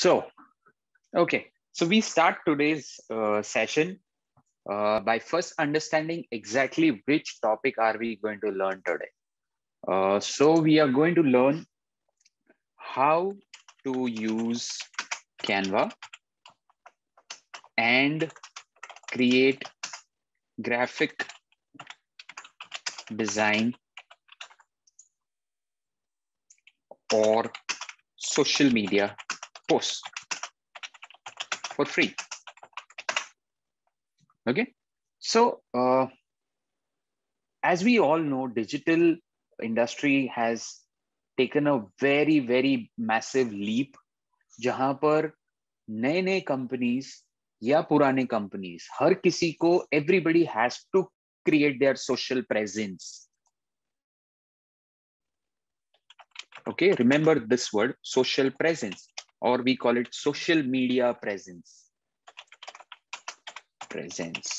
So, okay, so we start today's uh, session uh, by first understanding exactly which topic are we going to learn today. Uh, so we are going to learn how to use Canva and create graphic design or social media posts for free. Okay, so uh, as we all know, digital industry has taken a very very massive leap जहां पर नए नए companies या पुराने companies हर किसी को everybody has to create their social presence okay remember this word social presence Or we call it social media presence. Presence.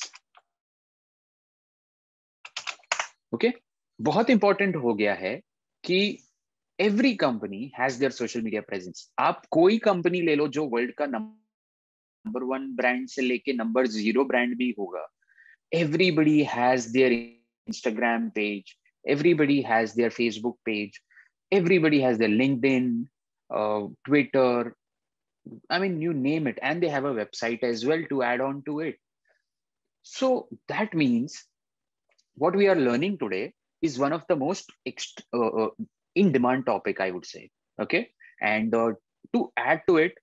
Okay? बहुत important हो गया है कि every company has their social media presence आप कोई company ले लो जो world का नंबर वन ब्रांड से लेके नंबर ज़ीरो ब्रांड भी होगा. Everybody has their Instagram page everybody has their Facebook page everybody has their linkedin. uh, twitter i mean you name it and they have a website as well to add on to it so that means what we are learning today is one of the most uh, uh, in demand topic i would say okay and uh, to add to it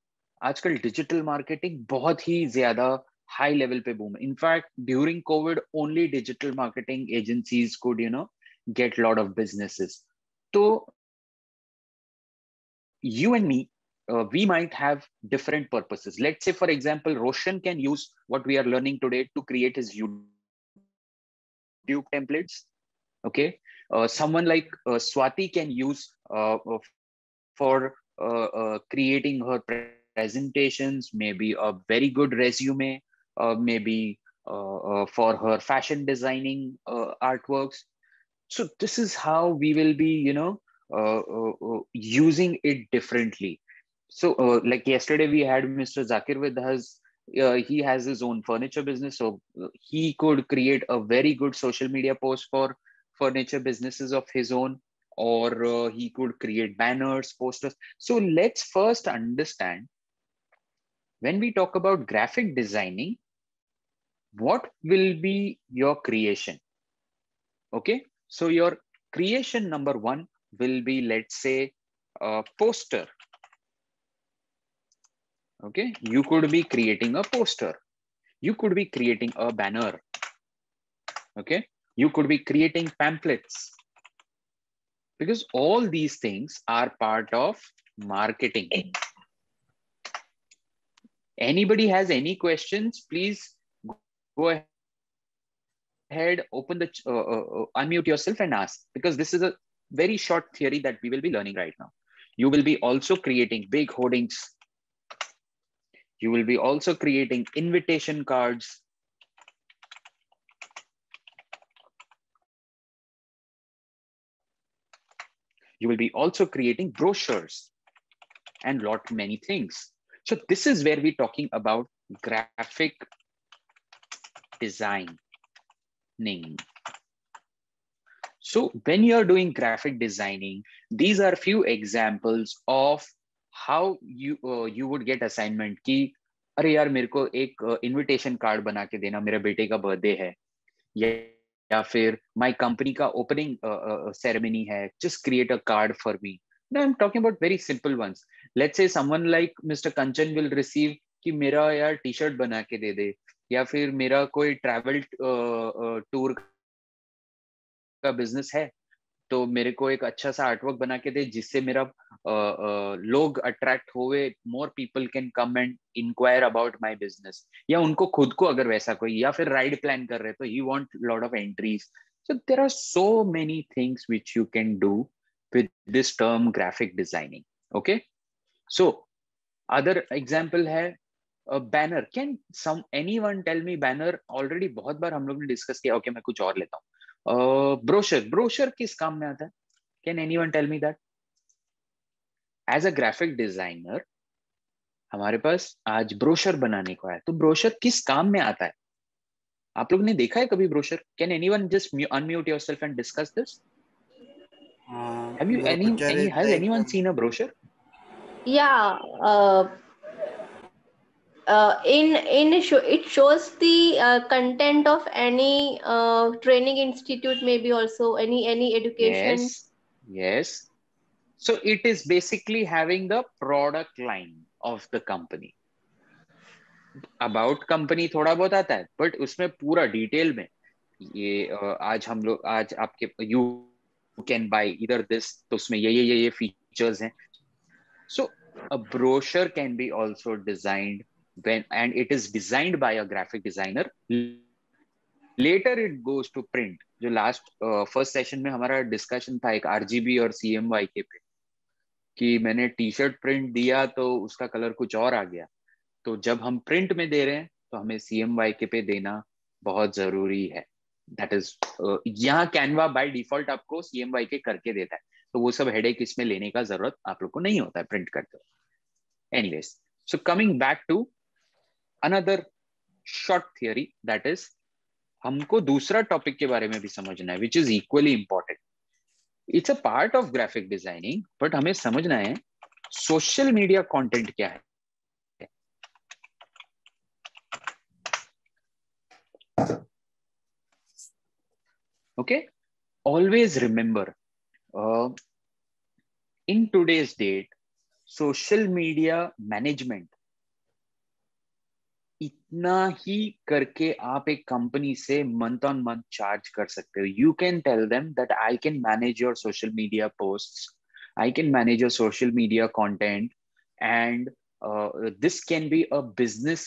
आजकल digital marketing बहुत ही ज्यादा high level पे boom in fact during Covid only digital marketing agencies could you know get lot of businesses तो you and me, uh, we might have different purposes. Let's say, for example, Roshan can use what we are learning today to create his YouTube templates. Okay. Uh, someone like uh, Swati can use uh, for uh, uh, creating her presentations, maybe a very good resume, maybe for her fashion designing artworks. So this is how we will be, you know, uh, uh, uh, Uh, uh, uh, using it differently. So, like yesterday, we had Mr. Zakir with us. he has his own furniture business, so he could create a very good social media post for furniture businesses of his own, or uh, he could create banners, posters. So let's first understand when we talk about graphic designing, what will be your creation? Okay, so your creation number one will be, let's say, a poster. Okay, you could be creating a poster. You could be creating a banner. Okay, you could be creating pamphlets. Because all these things are part of marketing. Anybody has any questions, please go ahead, open the, uh, uh, uh, unmute yourself and ask because this is a very short theory that we will be learning right now. You will be also creating big hoardings. You will be also creating invitation cards. You will be also creating brochures and lot many things. So this is where we're talking about graphic designing. So when you're doing graphic designing, these are few examples of how you uh, you would get assignment कि अरे यार मेरे को एक invitation uh, card बना के देना मेरे बेटे का बर्थडे है या या फिर माय कंपनी का ओपनिंग सेरेमनी uh, है just create a card for me No, I'm talking about very simple ones. Let's say someone like Mr. Kanchan will receive कि मेरा यार टी शर्ट बना के दे दे या फिर मेरा कोई ट्रैवल टूर का बिज़नेस है तो मेरे को एक अच्छा सा आर्टवर्क बना के दे जिससे मेरा आ, आ, लोग अट्रैक्ट हुए more people can come and inquire about my business या उनको खुद को अगर वैसा कोई या फिर राइड प्लान कर रहे तो ही want lot of entries so there are so many things which you can do with this term graphic designing okay so other example है banner can some anyone tell me banner already बहुत बार हम लोग ने discuss किया okay okay, मैं कुछ और लेता हूँ। ब्रोशर ब्रोशर किस काम में आता है? Can anyone tell me that as a graphic designer हमारे पास आज ब्रोशर बनाने को है। तो ब्रोशर किस काम में आता है? आप लोग ने देखा है कभी brochure can anyone just unmute yourself and discuss this have you any, any has anyone seen a brochure? Yeah uh, uh, in in show, it shows the uh, content of any uh, training institute maybe also any any education yes yes so it is basically having the product line of the company about company थोड़ा बहुत आता है but उसमें पूरा detail में ये आज हम लोग आज आपके यू कैन बाय इधर दिस तो उसमें ये ये ये ये फीचर्स हैं so a brochure can be also designed when and it is designed by a graphic designer. Later it goes to print. जो लास्ट फ़र्स्ट सेशन में हमारा डिस्कशन था एक आरजीबी और सीएमवाई के पे कि मैंने टी शर्ट प्रिंट दिया तो उसका कलर कुछ और आ गया। तो जब हम प्रिंट में दे रहे हैं तो हमें सी एम वाई के पे देना बहुत ज़रूरी है। दैट इज़ uh, यहाँ कैनवा बाय डिफ़ॉल्ट आपको सी एम वाई के करके देता है। तो वो सब हेडेक इसमें लेने का ज़रूरत आप लोग को नहीं होता है प्रिंट करते anyways so coming back to another short theory that is हमको दूसरा टॉपिक के बारे में भी समझना है which is equally important it's a part of graphic designing but हमें समझना है सोशल मीडिया कंटेंट क्या है? Always remember uh, in today's date social media management इतना ही करके आप एक कंपनी से मंथ ऑन मंथ चार्ज कर सकते हो। You can tell them that I can manage your social media post I can manage your social media content and this can be a business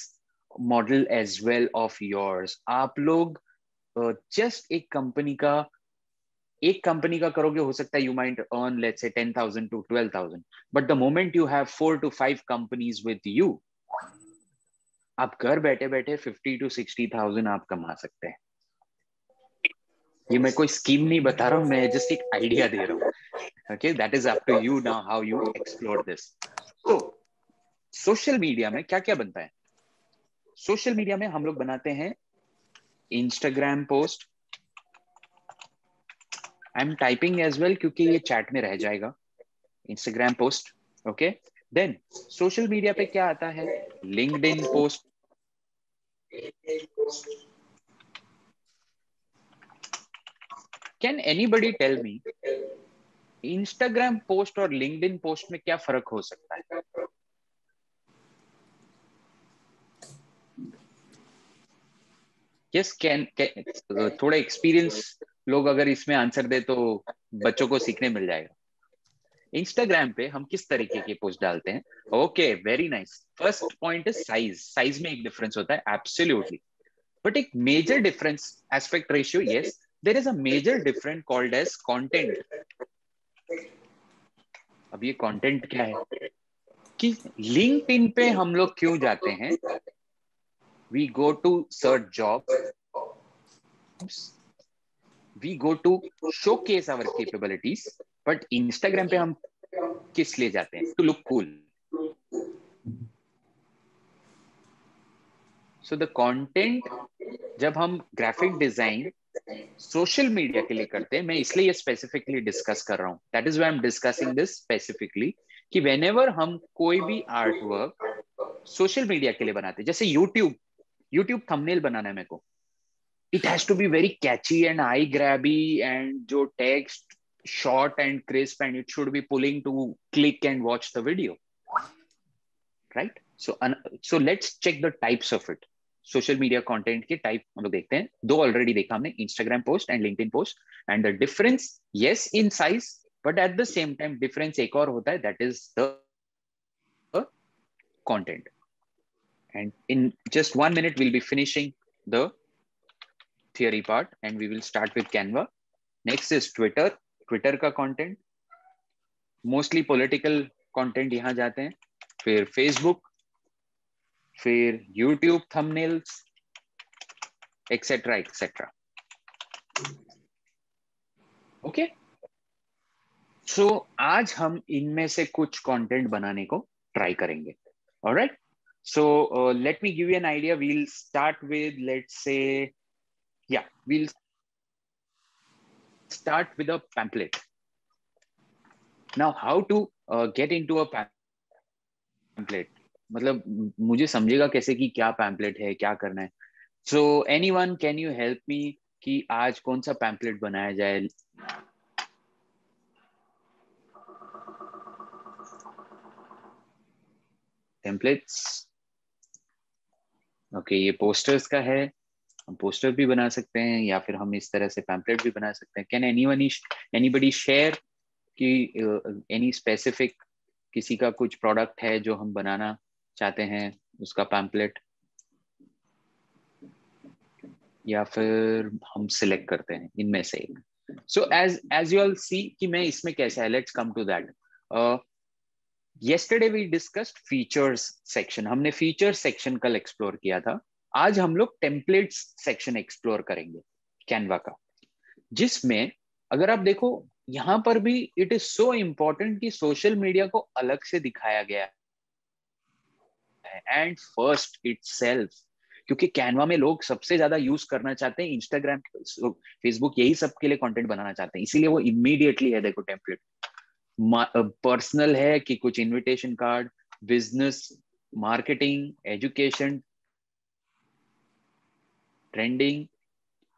model as well of yours आप लोग just uh, एक company का एक company का करोगे हो सकता है you mind earn let say ten thousand to twelve thousand but the moment you have four to five companies with you आप घर बैठे बैठे फिफ्टी टू सिक्सटी थाउज़ेंड आप कमा सकते हैं। ये मैं कोई स्कीम नहीं बता रहा हूँ, मैं जस्ट एक आइडिया दे रहा हूँ। Okay that is up to you now how you explore this तो सोशल मीडिया में क्या क्या बनता है? सोशल मीडिया में हम लोग बनाते हैं Instagram post I am typing as well क्योंकि ये चैट में रह जाएगा। Instagram post okay then social media पे क्या आता है? Linked post can anybody tell me Instagram post और लिंक्ड पोस्ट में क्या फ़र्क हो सकता है? यस कैन थोड़ा एक्सपीरियंस लोग अगर इसमें आंसर दे तो बच्चों को सीखने मिल जाएगा। इंस्टाग्राम पे हम किस तरीके की पोस्ट डालते हैं? Okay very nice first point is size size में एक डिफरेंस होता है एब्सोल्युटली बट एक major difference aspect ratio yes there is a major difference called as content अब ये कंटेंट क्या है? कि लिंक पे हम लोग क्यों जाते हैं? We go to search job we go to showcase our capabilities. But Instagram पे हम किस लिए जाते हैं? To look cool so the content, जब हम ग्राफिक डिज़ाइन सोशल मीडिया के लिए करते हैं, मैं इसलिए ये स्पेसिफिकली डिस्कस कर रहा हूँ। That is why am discussing this specifically कि वेन हम कोई भी आर्ट वर्क सोशल मीडिया के लिए बनाते हैं, जैसे यूट्यूब यूट्यूब थंबनेल बनाना है मेरे को। It has to be very catchy and eye grabby and जो text short and crisp and it should be pulling to click and watch the video right so so let's check the types of it social media content के type हम लोग देखते हैं दो already देखा हमने Instagram post and LinkedIn post and the difference yes in size but at the same time difference एक और होता है that is the content And in just one minute, we'll be finishing the theory part and we will start with Canva. Next is Twitter. Twitter का content mostly political content यहाँ जाते हैं, फिर Facebook फिर YouTube thumbnails etcetera etcetera okay so आज हम इनमें से कुछ कंटेंट बनाने को ट्राई करेंगे. और right so let me give you an idea we'll start with let's say या we'll start with a pamphlet. Now, how to uh, get into a pamphlet? मतलब मुझे समझेगा कैसे कि क्या पैम्पलेट है क्या करना है so anyone can you help me कि आज कौन सा पैम्पलेट बनाया जाए टेम्पलेट्स ओके ये पोस्टर्स का है हम पोस्टर भी बना सकते हैं या फिर हम इस तरह से पैम्पलेट भी बना सकते हैं। Can anyone anybody share कि एनी स्पेसिफिक किसी का कुछ प्रोडक्ट है जो हम बनाना चाहते हैं उसका पैम्पलेट या फिर हम सिलेक्ट करते हैं इनमें से एक। So as as you all see कि मैं इसमें कैसे है let's come to that yesterday we discussed features section. हमने features सेक्शन कल एक्सप्लोर किया था। आज हम लोग templates सेक्शन एक्सप्लोर करेंगे कैनवा का। जिसमें अगर आप देखो, यहाँ पर भी इट इज़ सो इंपॉर्टेंट कि सोशल मीडिया को अलग से दिखाया गया है। एंड फ़र्स्ट इट क्योंकि कैनवा में लोग सबसे ज़्यादा यूज़ करना चाहते हैं इंस्टाग्राम फेसबुक यही सब के लिए कंटेंट बनाना चाहते हैं। इसीलिए वो इमीडिएटली है, देखो टेम्पलेट पर्सनल है कि कुछ invitation card business marketing education trending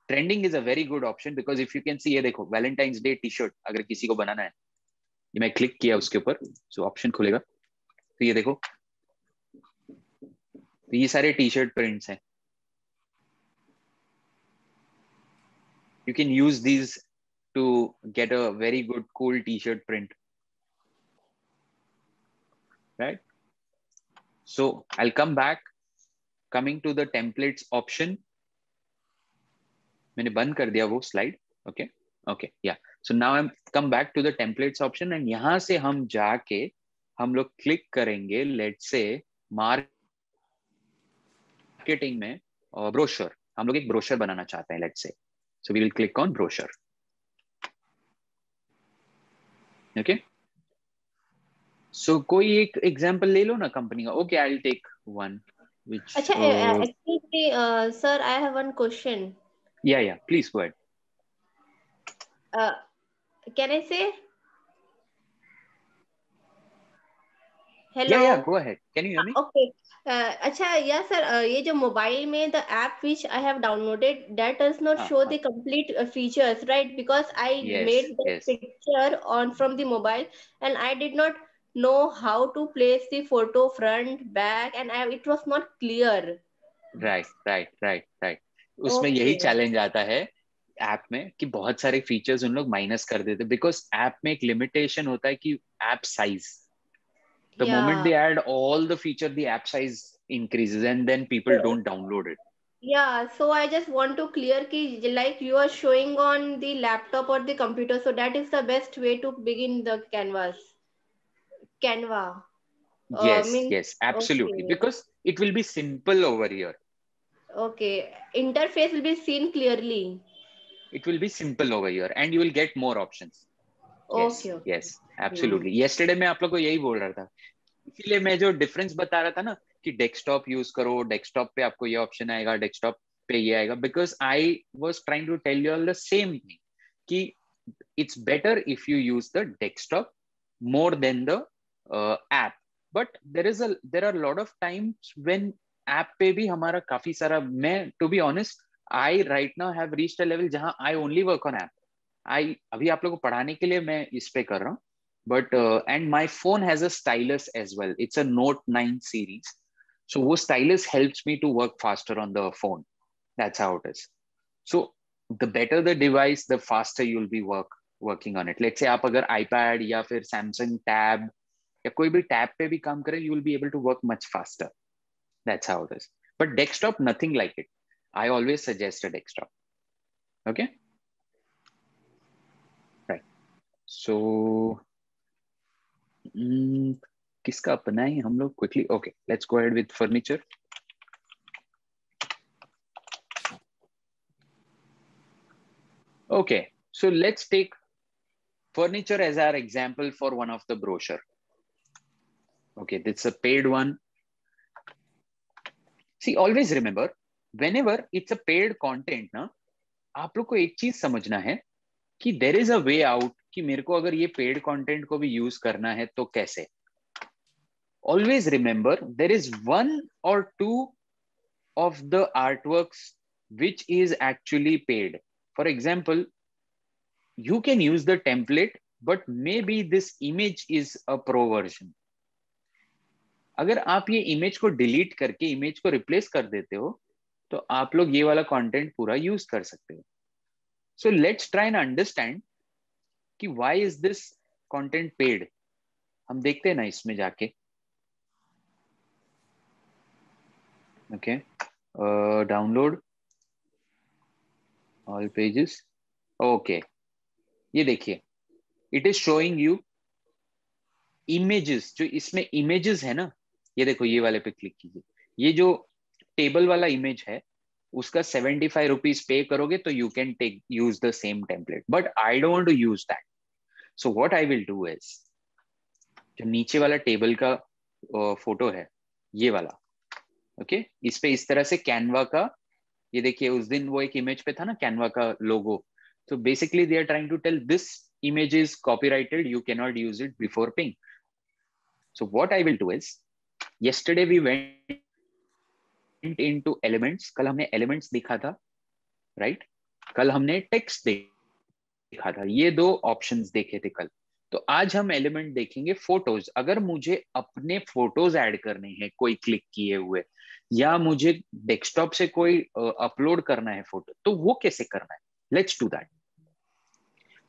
trending is a very good option because if you can see ये देखो वैलेंटाइंस डे टी शर्ट अगर किसी को बनाना है, ये मैं क्लिक किया उसके ऊपर सो ऑप्शन खुलेगा। तो ये देखो तो ये सारे टी शर्ट प्रिंट्स हैं। You can use these to get a very good, cool t-shirt print. Right? So, i'll come back, coming to the templates option. मैंने बंद कर दिया वो स्लाइड ओके ओके या so now I come back to the templates option and यहाँ से हम जाके हम लोग क्लिक करेंगे लेट से मार्केटिंग में ब्रोशर हम लोग एक ब्रोशर बनाना चाहते हैं let say so we will click on brochure okay so कोई एक एग्जांपल ले लो ना कंपनी का. Okay I will take one which अच्छा actually sir I have one question Yeah, yeah. Please go ahead. Uh, can I say? Hello. Yeah, yeah. Go ahead. Can you hear me? Uh, okay. Uh, अच्छा या sir uh, ये जो mobile में the app which I have downloaded that does not show the complete features right because I made the picture on from the mobile and I did not know how to place the photo front back and I, it was not clear right right right right उसमें okay. यही challenge आता है app में कि बहुत सारे features उन लोग माइनस कर देते बिकॉज़ ऐप में एक लिमिटेशन होता है कि app size the moment they add all the feature the app size increases and then people don't download it या so I just want to clear की like you are showing on the laptop और the computer so that is the best way to begin the canvas Canva Uh, yes, I mean, yes, absolutely. Okay. Because it will. Okay. Interface will be seen clearly. It will be simple over here and you will get more options. okay Yes, okay, yes, absolutely. Hmm. Yesterday मैं आप लोग को यही बोल रहा था इसीलिए मैं जो डिफरेंस बता रहा था ना कि डेस्कटॉप यूज़ करो डेस्कटॉप पे आपको ये ऑप्शन आएगा डेस्कटॉप पे ये आएगा because I was trying to tell you all the same thing कि it's better if you use the desktop more than the uh, app but there is a there are a lot of times when app पे भी हमारा काफ़ी सारा, मैं to be honest I right now have reached a level जहाँ I only work on app I अभी आप लोगों को पढ़ाने के लिए मैं इस पे कर रहा हूँ but and my phone has a stylus as well it's a note nine series so वो stylus helps me to work faster on the phone that's how it is so the better the device the faster you will be work working on it let's say आप अगर iPad या फिर Samsung tab या कोई भी tab पे भी काम करें you will be able to work much faster That's how it is. But desktop, nothing like it. I always suggest a desktop. Okay. Right. So, mm, किसका बनाए हम लोग quickly? Okay, let's go ahead with furniture. Okay, so let's take furniture as our example for one of the brochure. Okay, this is a paid one See always remember whenever it's a paid content ना आप लोग को एक चीज़ समझना है कि देर is a way out कि मेरे को अगर ये पेड कंटेंट को भी यूज़ करना है तो कैसे? Always remember there is one और two of the artworks which is actually paid for example you can use the template but maybe this image is a pro version अगर आप ये इमेज को डिलीट करके इमेज को replace कर देते हो तो आप लोग ये वाला कंटेंट पूरा यूज़ कर सकते हो। So let's try and understand कि why is this content paid हम देखते हैं ना इसमें जाके। Okay download all pages okay ये देखिए it is showing you images जो इसमें इमेजेस है ना ये देखो, ये वाले पे क्लिक कीजिए। ये जो टेबल वाला इमेज है, उसका सेवेंटी फाइव रुपीज़ पे करोगे तो you can take use the same template but I don't use that so what I will do is जो नीचे वाला टेबल का फ़ोटो है, ये वाला ओके okay? इस पे इस तरह से कैनवा का, ये देखिए, उस दिन वो एक इमेज पे था ना कैनवा का लोगो तो basically they are trying to tell this image is copyrighted you can not use it before paying so what i will do is yesterday we went into elements. कल हमने elements देखा था right? कल हमने text देखा था। ये दो options देखे थे कल। तो आज हम एलिमेंट देखेंगे फ़ोटोज़ अगर मुझे अपने फ़ोटोज़ ऐड करने हैं कोई क्लिक किए हुए या मुझे डेस्कटॉप से कोई अपलोड uh, करना है फ़ोटो तो वो कैसे करना है? Let's do that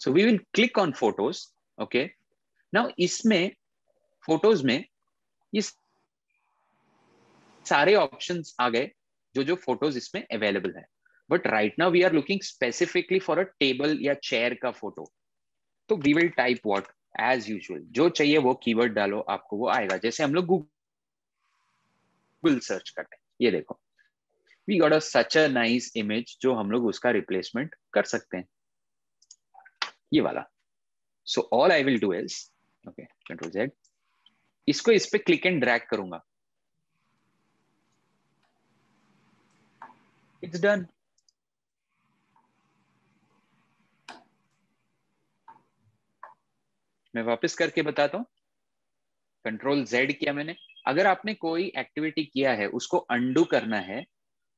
so we will click on photos okay now इसमें फ़ोटोज़ में ये सारे ऑप्शन आ गए जो जो फ़ोटोज़ इसमें अवेलेबल है। But right now we are looking specifically for a table या चेयर का फ़ोटो तो we will type what as usual जो चाहिए वो कीवर्ड डालो, आपको वो आएगा। जैसे हम लोग गूगल सर्च करते हैं। ये देखो। We got a such a nice image जो हम लोग उसका रिप्लेसमेंट कर सकते हैं। ये वाला। So all I will do is okay control Z इसको इस पे क्लिक एंड ड्रैग करूँगा। इट्स डन मैं वापस करके बताता हूँ। कंट्रोल जेड किया मैंने। अगर आपने कोई एक्टिविटी किया है, उसको अंडू करना है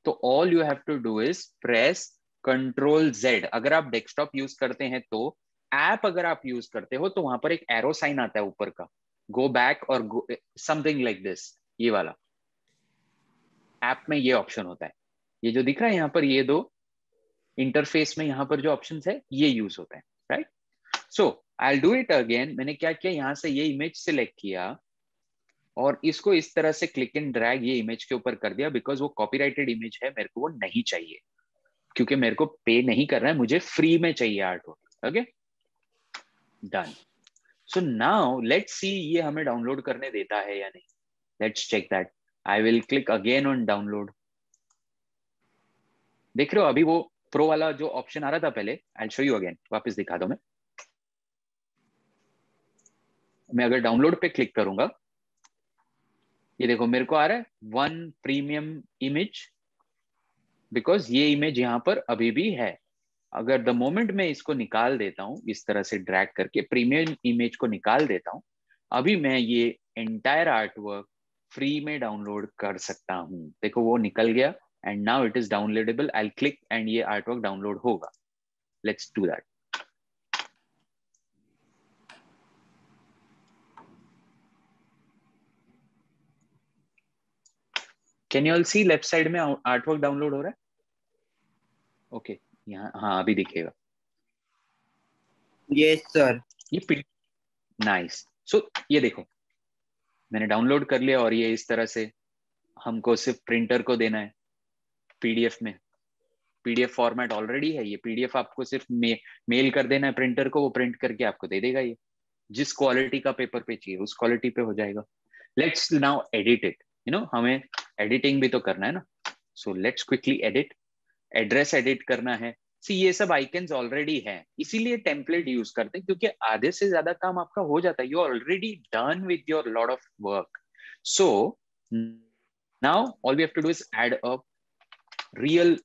तो all you have to do is press control Z अगर आप डेस्कटॉप यूज़ करते हैं तो ऐप अगर आप यूज़ करते हो तो वहाँ पर एक एरो साइन आता है ऊपर का। गो बैक और समथिंग लाइक दिस ये वाला। ऐप में ये ऑप्शन होता है। ये जो दिख रहा है, यहाँ पर ये दो इंटरफेस में यहाँ पर जो ऑप्शन है, ये यूज़ होते हैं right so I do it again मैंने क्या किया? यहाँ से ये इमेज सिलेक्ट किया और इसको इस तरह से क्लिक एंड ड्रैग ये इमेज के ऊपर कर दिया बिकॉज़ वो कॉपीराइटेड इमेज है, मेरे को वो नहीं चाहिए। क्योंकि मेरे को पे नहीं करना है, मुझे फ्री में चाहिए art work okay done so now let's see ये हमें डाउनलोड करने देता है या नहीं। Let's check that I will click again on download देख रहे हो, अभी वो प्रो वाला जो ऑप्शन आ रहा था पहले आई शो यू अगेन वापस दिखा दो मैं। मैं अगर डाउनलोड पे क्लिक करूँगा, ये देखो, मेरे को आ रहा है वन प्रीमियम इमेज बिकॉज़ ये इमेज यहाँ पर अभी भी है। अगर द मोमेंट मैं इसको निकाल देता हूँ, इस तरह से ड्रैग करके प्रीमियम इमेज को निकाल देता हूँ, अभी मैं ये एंटायर आर्ट वर्क फ्री में डाउनलोड कर सकता हूँ। देखो, वो निकल गया। And now it is downloadable I click and ये आर्ट वर्क डाउनलोड होगा. Let's do that can you all see left side में आर्ट वर्क डाउनलोड हो रहा है? ओके okay, यहाँ हाँ अभी दिखेगा. यस सर ये नाइस सो nice. so, ये देखो. मैंने डाउनलोड कर लिया और ये इस तरह से हमको सिर्फ़ प्रिंटर को देना है. पीडीएफ में। पीडीएफ फॉर्मेट ऑलरेडी है ये। पीडीएफ आपको सिर्फ़ मे, मेल कर देना है प्रिंटर को वो प्रिंट करके आपको दे देगा ये। जिस क्वालिटी का पेपर पे चाहिए उस क्वालिटी पे हो जाएगा। Let's now edit it you know हमें एडिटिंग भी तो करना है ना। So let's quickly edit address edit करना है। सी ये सब आइकन्स ऑलरेडी है। इसीलिए टेम्पलेट यूज़ करते हैं क्योंकि आधे से ज़्यादा काम आपका हो जाता है। You already done with your lot of work so Now, all we have to do is add a real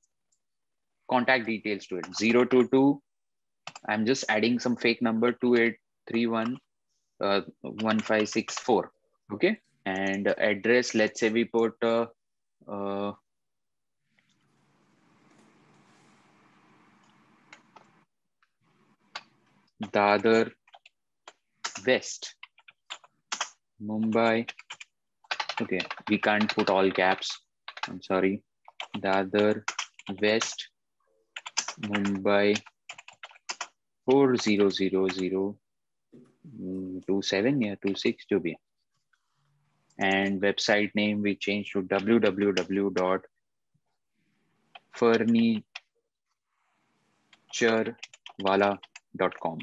contact details to it. 022, I'm just adding some fake number 2831 uh, 1564. Okay. And address, let's say we put uh, uh, Dadar West, Mumbai. Okay, we can't put all caps. I'm sorry. Dadar West, Mumbai, 400027, yeah, 26 to be. And website name we changed to www.furniturewala.com dot com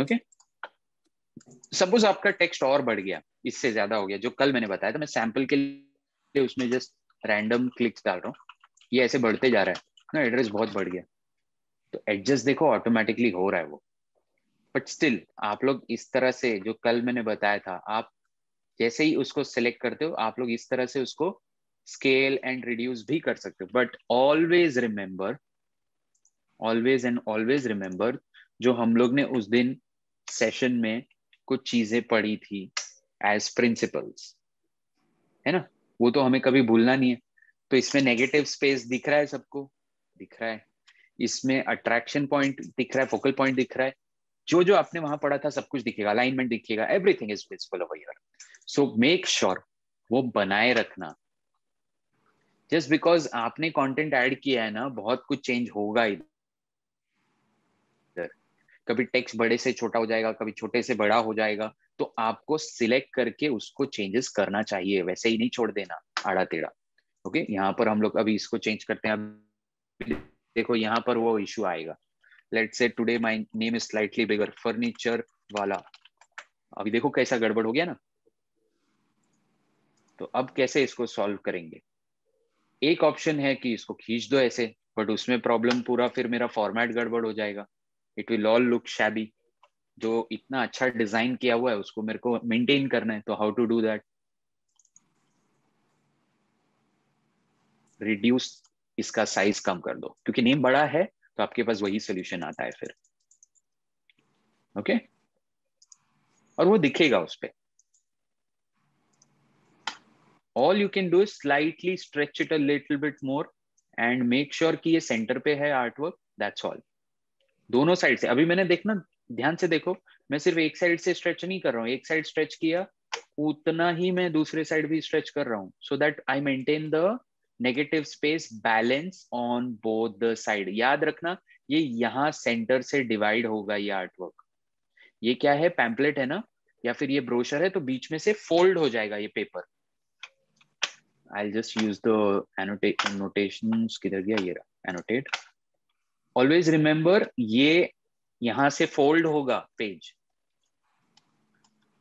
okay suppose आपका text और बढ़ गया इससे ज़्यादा हो गया, जो कल मैंने बताया था, मैं सैंपल के लिए उसमें जस्ट रैंडम क्लिक्स डाल रहा हूँ। ये ऐसे बढ़ते जा रहा है ना? एड्रेस बहुत बढ़ गया। तो एडजस्ट देखो ऑटोमेटिकली हो रहा है वो। बट स्टिल आप लोग इस तरह से, जो कल मैंने बताया था, आप जैसे ही उसको सिलेक्ट करते हो, आप लोग इस तरह से उसको स्केल एंड रिड्यूस भी कर सकते हो। But always remember always and always remember जो हम लोग ने उस दिन सेशन में कुछ चीज़ें पढ़ी थी एज प्रिंसिपल्स है ना? वो तो हमें कभी भूलना नहीं है। तो इसमें नेगेटिव स्पेस दिख रहा है सबको? दिख रहा है। इसमें अट्रैक्शन पॉइंट दिख रहा है फोकल पॉइंट दिख रहा है। जो जो आपने वहाँ पढ़ा था, सब कुछ दिखेगा अलाइनमेंट दिखेगा everything is visible over here so make sure वो बनाए रखना। जस्ट बिकॉज़ आपने कंटेंट ऐड किया है ना, बहुत कुछ चेंज होगा इधर कभी टेक्स्ट बड़े से छोटा हो जाएगा, कभी छोटे से बड़ा हो जाएगा। तो आपको सिलेक्ट करके उसको चेंजेस करना चाहिए, वैसे ही नहीं छोड़ देना आड़ा टेढ़ा ओके यहाँ पर हम लोग अभी इसको चेंज करते हैं। अब देखो, यहाँ पर वो इश्यू आएगा। Let say today my name is slightly bigger furniture वाला। अभी देखो कैसा गड़बड़ हो गया ना। तो अब कैसे इसको सॉल्व करेंगे? एक ऑप्शन है कि इसको खींच दो ऐसे बट उसमें प्रॉब्लम पूरा, फिर मेरा फॉर्मेट गड़बड़ हो जाएगा। It will all look shabby जो इतना अच्छा डिज़ाइन किया हुआ है, उसको मेरे को मेंटेन करना है तो how to do that reduce इसका साइज़ कम कर दो। क्योंकि नेम बड़ा है तो आपके पास वही सोल्यूशन आता है फिर। Okay okay? और वो दिखेगा उस पर all you can do slightly stretch it a little bit more and make sure कि ये सेंटर पे है आर्टवर्क दैट्स ऑल दोनों साइड से। अभी मैंने देखना ध्यान से देखो, मैं सिर्फ़ एक साइड से स्ट्रेच नहीं कर रहा हूँ, एक साइड स्ट्रेच किया, उतना ही मैं दूसरे साइड भी स्ट्रेच कर रहा हूँ। So that I maintain the negative space balance on both the side याद रखना, ये यहाँ सेंटर से डिवाइड होगा ये आर्टवर्क ये क्या है? पैम्पलेट है ना? या फिर ये ब्रोशर है तो बीच में से फोल्ड हो जाएगा ये paper I just use the notation किधर गया ये एनोटेट ऑलवेज रिमेंबर ये यहाँ से फोल्ड होगा पेज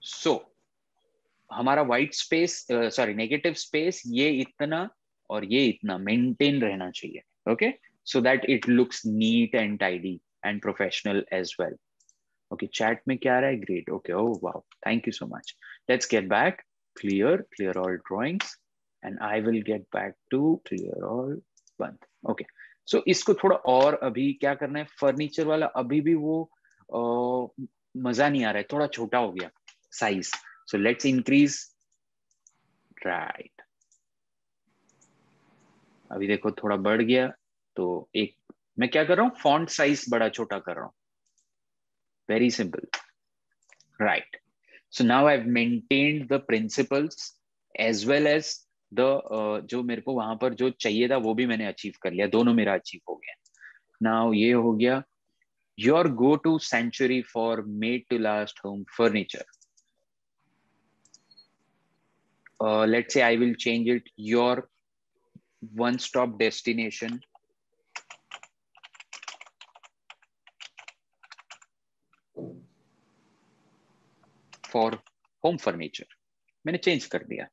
सो so, हमारा white space sorry negative space ये इतना और ये इतना मेंटेन रहना चाहिए okay so that it looks neat and tidy and professional as well okay chat में क्या रहा है? Great okay oh wow thank you so much let's get back clear clear all drawings and I will get back to clear all okay so so, इसको थोड़ा और अभी क्या करना है? फर्नीचर वाला अभी भी वो आ, मज़ा नहीं आ रहा है थोड़ा छोटा हो गया size so let's increase right अभी देखो थोड़ा बढ़ गया तो एक मैं क्या कर रहा हूँ? फॉन्ट साइज़ बड़ा छोटा कर रहा हूँ। Very simple right so now I maintained the principles as well as the uh, जो मेरे को वहाँ पर जो चाहिए था वो भी मैंने अचीव कर लिया। दोनों मेरा अचीव हो गया। नाउ ये हो गया your go to century for made to last home furniture let say I will change it your one stop destination for home furniture मैंने चेंज कर दिया।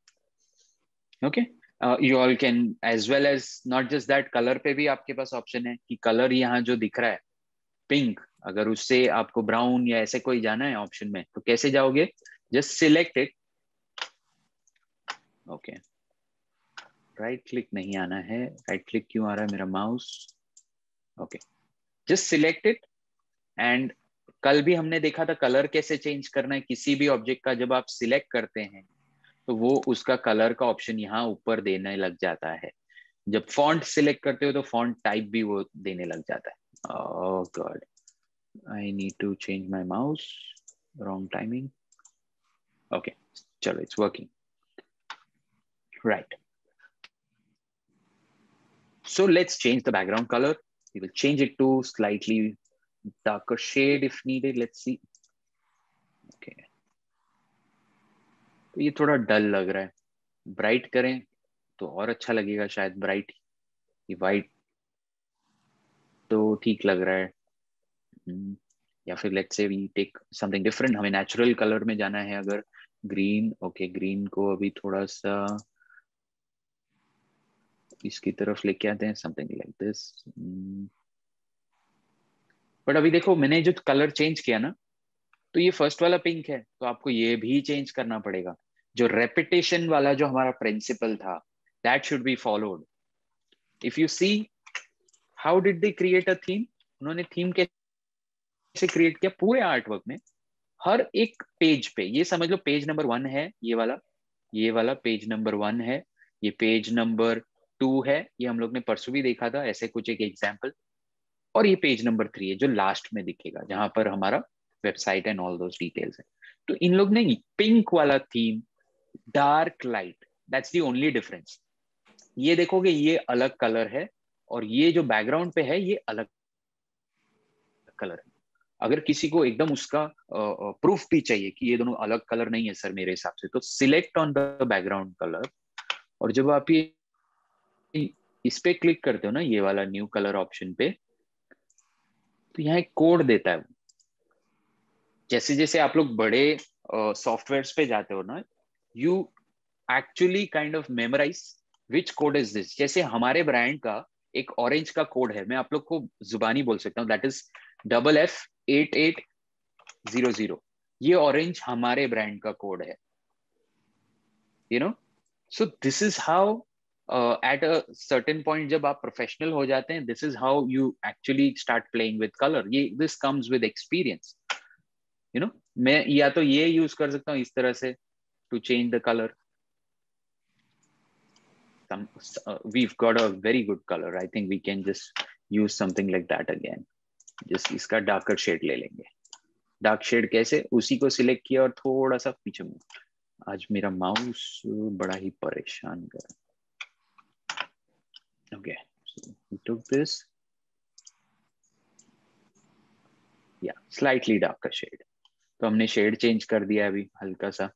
Uh, you all can as well as not just that color पे भी आपके पास option है कि colour यहाँ जो दिख रहा है पिंक अगर उससे आपको ब्राउन या ऐसे कोई जाना है ऑप्शन में तो कैसे जाओगे? Just select it okay right click नहीं आना है. राइट क्लिक क्यों आ रहा है मेरा mouse okay just select it and कल भी हमने देखा था कलर कैसे चेंज करना है किसी भी ऑब्जेक्ट का जब आप सिलेक्ट करते हैं तो वो उसका कलर का ऑप्शन यहाँ ऊपर देने लग जाता है। जब फॉन्ट सिलेक्ट करते हो तो फॉन्ट टाइप भी वो देने लग जाता है। God I need to change my mouse wrong timing okay चलो it's working right so let's change the background color. We will change it to slightly darker shade if needed. Let's see. Okay. तो ये थोड़ा डल लग रहा है। Bright करें तो और अच्छा लगेगा शायद ब्राइट ये वाइट तो ठीक लग रहा है। Hmm. या फिर let's say we take something different हमें नेचुरल कलर में जाना है अगर। ग्रीन ओके ग्रीन को अभी थोड़ा सा इसकी तरफ़ लेके आते हैं समथिंग लाइक दिस बट अभी देखो, मैंने जो कलर चेंज किया ना तो ये फ़र्स्ट वाला पिंक है तो आपको ये भी चेंज करना पड़ेगा। जो रेपिटेशन वाला जो हमारा प्रिंसिपल था that should be followed if you see how did they create a theme उन्होंने थीम कैसे क्रिएट किया? पूरे आर्ट वर्क में, हर एक पेज पे, ये समझ लो पेज नंबर वन है, ये वाला ये वाला पेज नंबर वन है, ये पेज नंबर टू है, ये हम लोग ने परसों भी देखा था, ऐसे कुछ एक एग्ज़ाम्पल और ये पेज नंबर थ्री है, जो लास्ट में दिखेगा, जहाँ पर हमारा website and all those details है। तो इन लोग ने पिंक वाला theme dark light that's the only difference ये देखोगे ये अलग कलर है और ये जो बैकग्राउंड पे है, ये अलग कलर है। अगर किसी को एकदम उसका प्रूफ भी चाहिए कि ये दोनों अलग कलर नहीं है सर मेरे हिसाब से तो select on the background colour और जब आप ये, इस पे क्लिक करते हो ना, ये वाला न्यू कलर ऑप्शन पे तो यहाँ एक कोड देता है जैसे जैसे आप लोग बड़े सॉफ्टवेयर पे जाते हो ना you actually kind of memorise which code is this जैसे हमारे ब्रांड का एक ऑरेंज का कोड है, मैं आप लोग को जुबानी बोल सकता हूँ that is double F eight eight zero zero ये ऑरेंज हमारे ब्रांड का कोड है। You know so this is how at a certain point जब आप प्रोफेशनल हो जाते हैं this is how you actually start playing with colour ये this comes with experience you know मैं या तो ये यूज़ कर सकता हूँ इस तरह से to change the colour some uh, we've got a very good color i think we can just use something like that again just इसका darker shade ले लेंगे डार्क शेड कैसे उसी को सिलेक्ट किया और थोड़ा सा पीछे में आज मेरा माउस बड़ा ही परेशान कर okay so we took this yeah slightly darker shade तो हमने शेड चेंज कर दिया अभी हल्का सा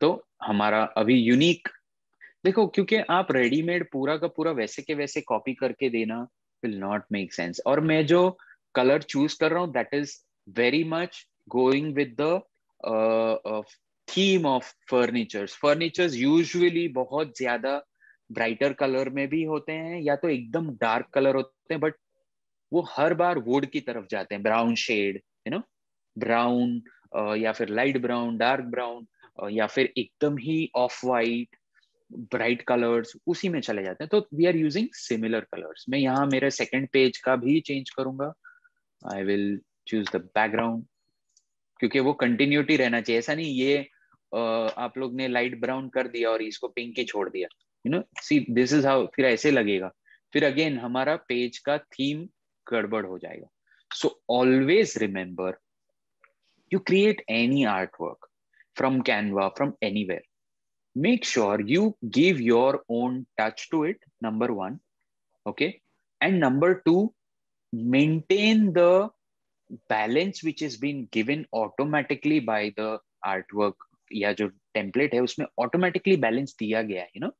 तो हमारा अभी यूनिक देखो, क्योंकि आप रेडीमेड पूरा का पूरा वैसे के वैसे कॉपी करके देना विल नॉट मेक सेंस और मैं जो कलर चूज़ कर रहा हूँ that is very much going with the theme of furnitures furnitures usually बहुत ज़्यादा ब्राइटर कलर में भी होते हैं या तो एकदम डार्क कलर होते हैं बट वो हर बार वुड की तरफ़ जाते हैं. Brown shade you know brown या फिर लाइट ब्राउन डार्क ब्राउन या फिर एकदम ही ऑफ़ वाइट ब्राइट कलर्स उसी में चले जाते हैं। तो we are using similar colours मैं यहाँ मेरे सेकंड पेज का भी चेंज करूँगा। I will choose the background क्योंकि वो कंटिन्यूटी रहना चाहिए। ऐसा नहीं, ये आप लोग ने लाइट ब्राउन कर दिया और इसको पिंक ही छोड़ दिया। You know see this is how फिर ऐसे लगेगा। फिर अगेन हमारा पेज का थीम गड़बड़ हो जाएगा। So always remember you create any art work from Canva, from anywhere. Make sure you give your own touch to it, number one. Okay. And number two, maintain the balance which is being given automatically by the artwork या जो template है उसमें automatically balance दिया गया है you know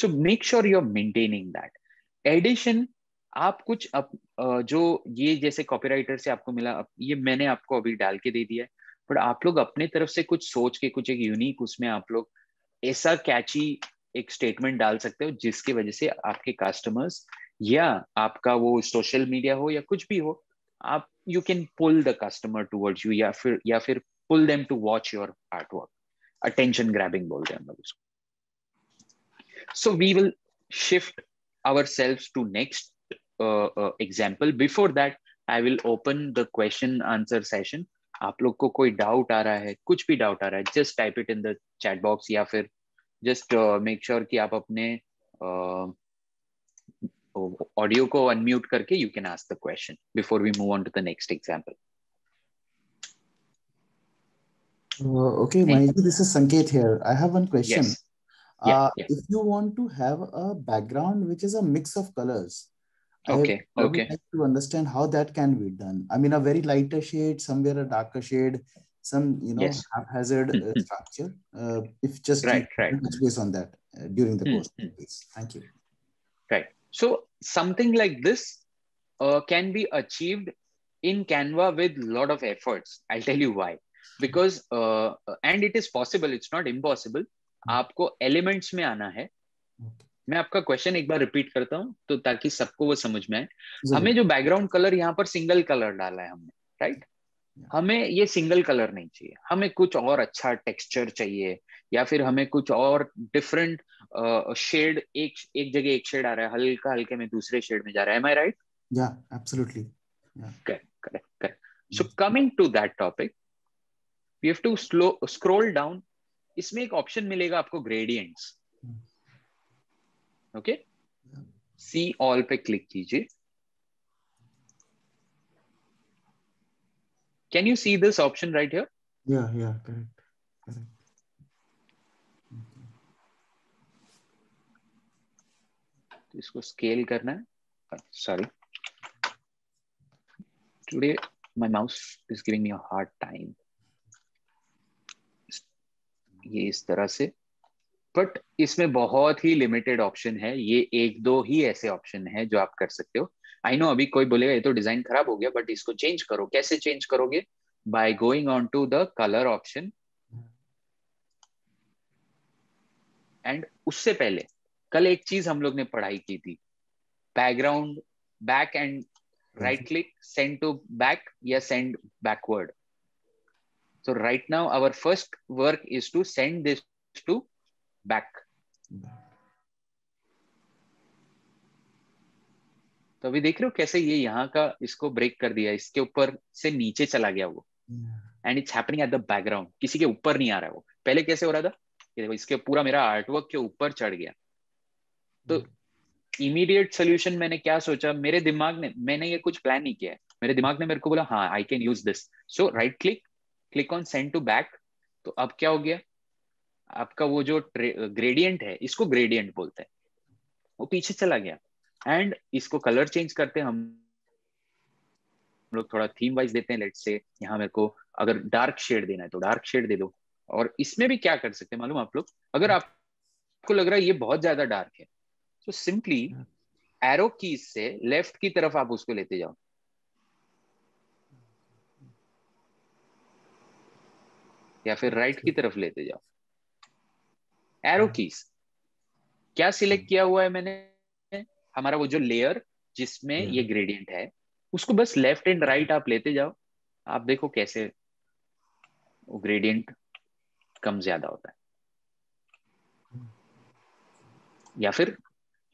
so make sure you are maintaining that addition आप कुछ up, जो ये जैसे कॉपीराइटर से आपको मिला ये मैंने आपको अभी डाल के दे दिया है बट आप लोग अपने तरफ़ से कुछ सोच के, कुछ एक यूनिक उसमें आप लोग ऐसा कैची एक स्टेटमेंट डाल सकते हो, जिसकी वजह से आपके कस्टमर्स या आपका वो सोशल मीडिया हो या कुछ भी हो, आप you can pull the customer towards you या फिर या फिर pull them to watch your art work attention grabbing बोलते हैं हम लोग उसको so we will shift our self to next example before that I will open the question answer session आप लोग को कोई डाउट आ रहा है कुछ भी डाउट आ रहा है just type it in the chat box या फिर जस्ट मेक श्योर कि आप अपने ऑडियो uh, को अनम्यूट करके you can ask the question before we move on to the next example Uh, okay, Mahiji, this is Sanket here. I have one question. Yes. Yeah, uh, yeah. If you want to have a background which is a mix of colors, okay, I, I okay. Would like to understand how that can be done. I mean, a very lighter shade, somewhere a darker shade, some you know yes. haphazard uh, structure. Uh, if just right, right. touch on that uh, during the course, mm-hmm. please. Thank you. Right. So something like this uh, can be achieved in Canva with a lot of efforts. I'll tell you why because and it is possible it's not impossible आपको elements में आना है मैं आपका question एक बार repeat करता हूँ तो ताकि सबको वो समझ में आए। हमें जो बैकग्राउंड कलर यहाँ पर सिंगल कलर डाला है हमने राइट हमें ये सिंगल कलर नहीं चाहिए। हमें कुछ और अच्छा टेक्सचर चाहिए या फिर हमें कुछ और डिफरेंट शेड uh, एक एक जगह एक शेड आ रहा है हल्का हल्के में दूसरे शेड में जा रहा है। एम आई राइट या absolutely correct correct correct so coming to that topic we have to slow scroll down इसमें एक ऑप्शन मिलेगा आपको ग्रेडियंट्स ओके सी ऑल पे क्लिक कीजिए। Can you see this option right here या या correct correct इसको स्केल करना है। Sorry today my mouse is giving me a hard time ये इस तरह से। बट इसमें बहुत ही लिमिटेड ऑप्शन है। ये एक दो ही ऐसे ऑप्शन है जो आप कर सकते हो। आई नो अभी कोई बोलेगा ये तो डिज़ाइन खराब हो गया बट इसको चेंज करो। कैसे चेंज करोगे? By going on to the colour option and उससे पहले कल एक चीज़ हम लोग ने पढ़ाई की थी। Background back and right click send to back या send backward So right now, our first work is to send this to back. तो अभी देख रहे हो कैसे ये यहाँ का इसको ब्रेक कर दिया, इसके ऊपर से नीचे चला गया वो। And it's happening at the background किसी के ऊपर नहीं आ रहा है वो। पहले कैसे हो रहा था? कि देखो, इसके पूरा मेरा आर्टवर्क के ऊपर चढ़ गया। तो इमीडिएट सोल्यूशन मैंने क्या सोचा? मेरे दिमाग ने, मैंने ये कुछ प्लान नहीं किया है। मेरे दिमाग ने मेरे को बोला हाँ I can use this so right click click on send to back तो अब क्या हो गया? आपका वो जो ग्रेडियंट है इसको ग्रेडियंट बोलते हैं। वो पीछे चला गया। एंड इसको कलर चेंज करते हैं हम लोग थोड़ा थीम वाइज देते हैं लेट से यहाँ मेरे को अगर डार्क शेड देना है तो डार्क शेड दे दो। और इसमें भी क्या कर सकते हैं मालूम आप लोग? अगर आपको लग रहा है ये बहुत ज़्यादा डार्क है तो सिंपली एरो कीज से लेफ़्ट की तरफ़ आप उसको लेते जाओ। या फिर राइट की तरफ़ लेते जाओ। एरो कीज क्या सिलेक्ट किया हुआ है मैंने? हमारा वो जो लेयर जिसमें ये ग्रेडियंट है उसको बस लेफ़्ट एंड राइट आप लेते जाओ। आप देखो कैसे वो ग्रेडियंट कम ज़्यादा होता है। या फिर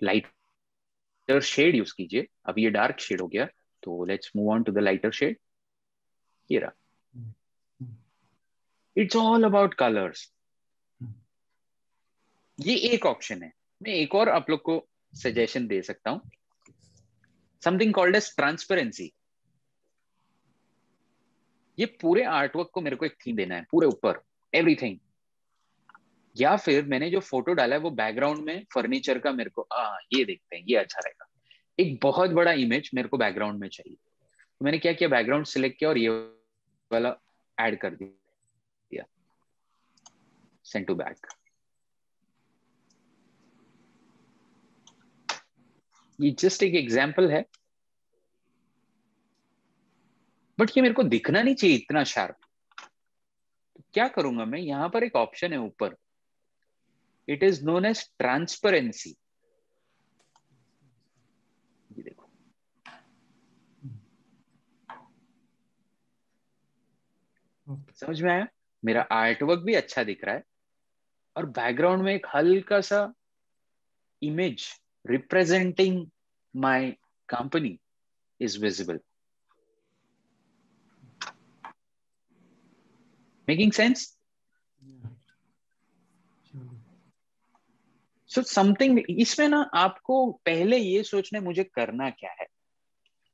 लाइटर शेड यूज़ कीजिए। अब ये डार्क शेड हो गया तो let's move on to the lighter shade ये रहा। इट्स ऑल अबाउट कलर्स ये एक ऑप्शन है। मैं एक और आप लोग को सजेशन दे सकता हूँ। समथिंग कॉल्ड एस ट्रांसपेरेंसी ये पूरे आर्टवर्क को मेरे को एक थीम देना है, पूरे ऊपर एवरीथिंग या फिर मैंने जो फ़ोटो डाला है, वो बैकग्राउंड में फर्नीचर का मेरे को, आ, ये देखते हैं, ये अच्छा रहेगा। एक बहुत बड़ा इमेज मेरे को बैकग्राउंड में चाहिए। तो मैंने क्या किया बैकग्राउंड सिलेक्ट किया और ये वाला ऐड कर दिया। Send to back. ये जस्ट एक एग्ज़ाम्पल है। बट ये मेरे को दिखना नहीं चाहिए इतना शार्प तो क्या करूँगा मैं? यहाँ पर एक ऑप्शन है ऊपर। It is known as transparency देखो। Okay. समझ में आया? मेरा आर्टवर्क भी अच्छा दिख रहा है। और बैकग्राउंड में एक हल्का सा image representing my company is visible making sense so something इसमें ना आपको पहले ये सोचना मुझे करना क्या है?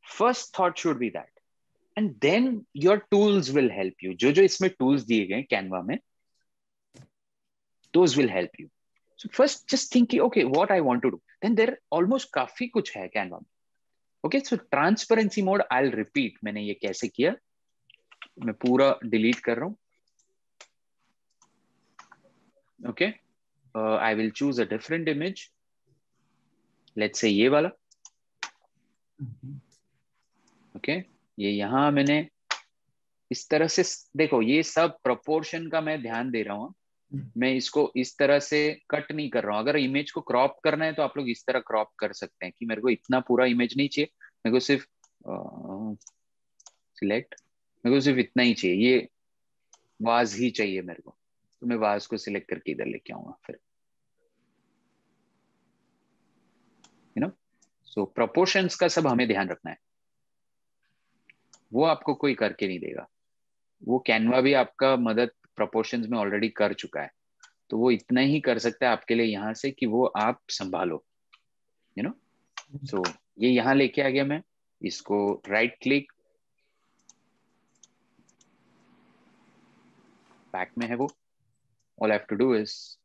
First thought should be that and then your tools will help you जो जो इसमें टूल्स दिए गए कैनवा में those will help you so first just think okay what I want to do then there almost काफ़ी कुछ है Canva में okay so transparency mode I repeat मैंने ये कैसे किया मैं पूरा डिलीट कर रहा हूँ okay? uh, I will choose a different image. Let's say ये वाला. okay? ये यहाँ मैंने इस तरह से देखो ये सब प्रोपोर्शन का मैं ध्यान दे रहा हूँ मैं इसको इस तरह से कट नहीं कर रहा हूँ। अगर इमेज को क्रॉप करना है तो आप लोग इस तरह क्रॉप कर सकते हैं कि मेरे को इतना पूरा इमेज नहीं चाहिए, मेरे को सिर्फ़ सिलेक्ट मेरे को सिर्फ़ इतना ही चाहिए। ये वाज ही चाहिए मेरे को। तो मैं वाज को सिलेक्ट करके इधर लेके आऊँगा फिर। यू नो सो प्रोपोर्शंस का सब हमें ध्यान रखना है। वो आपको कोई करके नहीं देगा। वो कैनवा भी आपका मदद प्रोपोर्शंस में ऑलरेडी कर चुका है तो वो इतना ही कर सकता है आपके लिए यहाँ से कि वो आप संभालो यू नो सो ये यहाँ लेके आ गया मैं, इसको राइट क्लिक बैक में है वो all I have to do is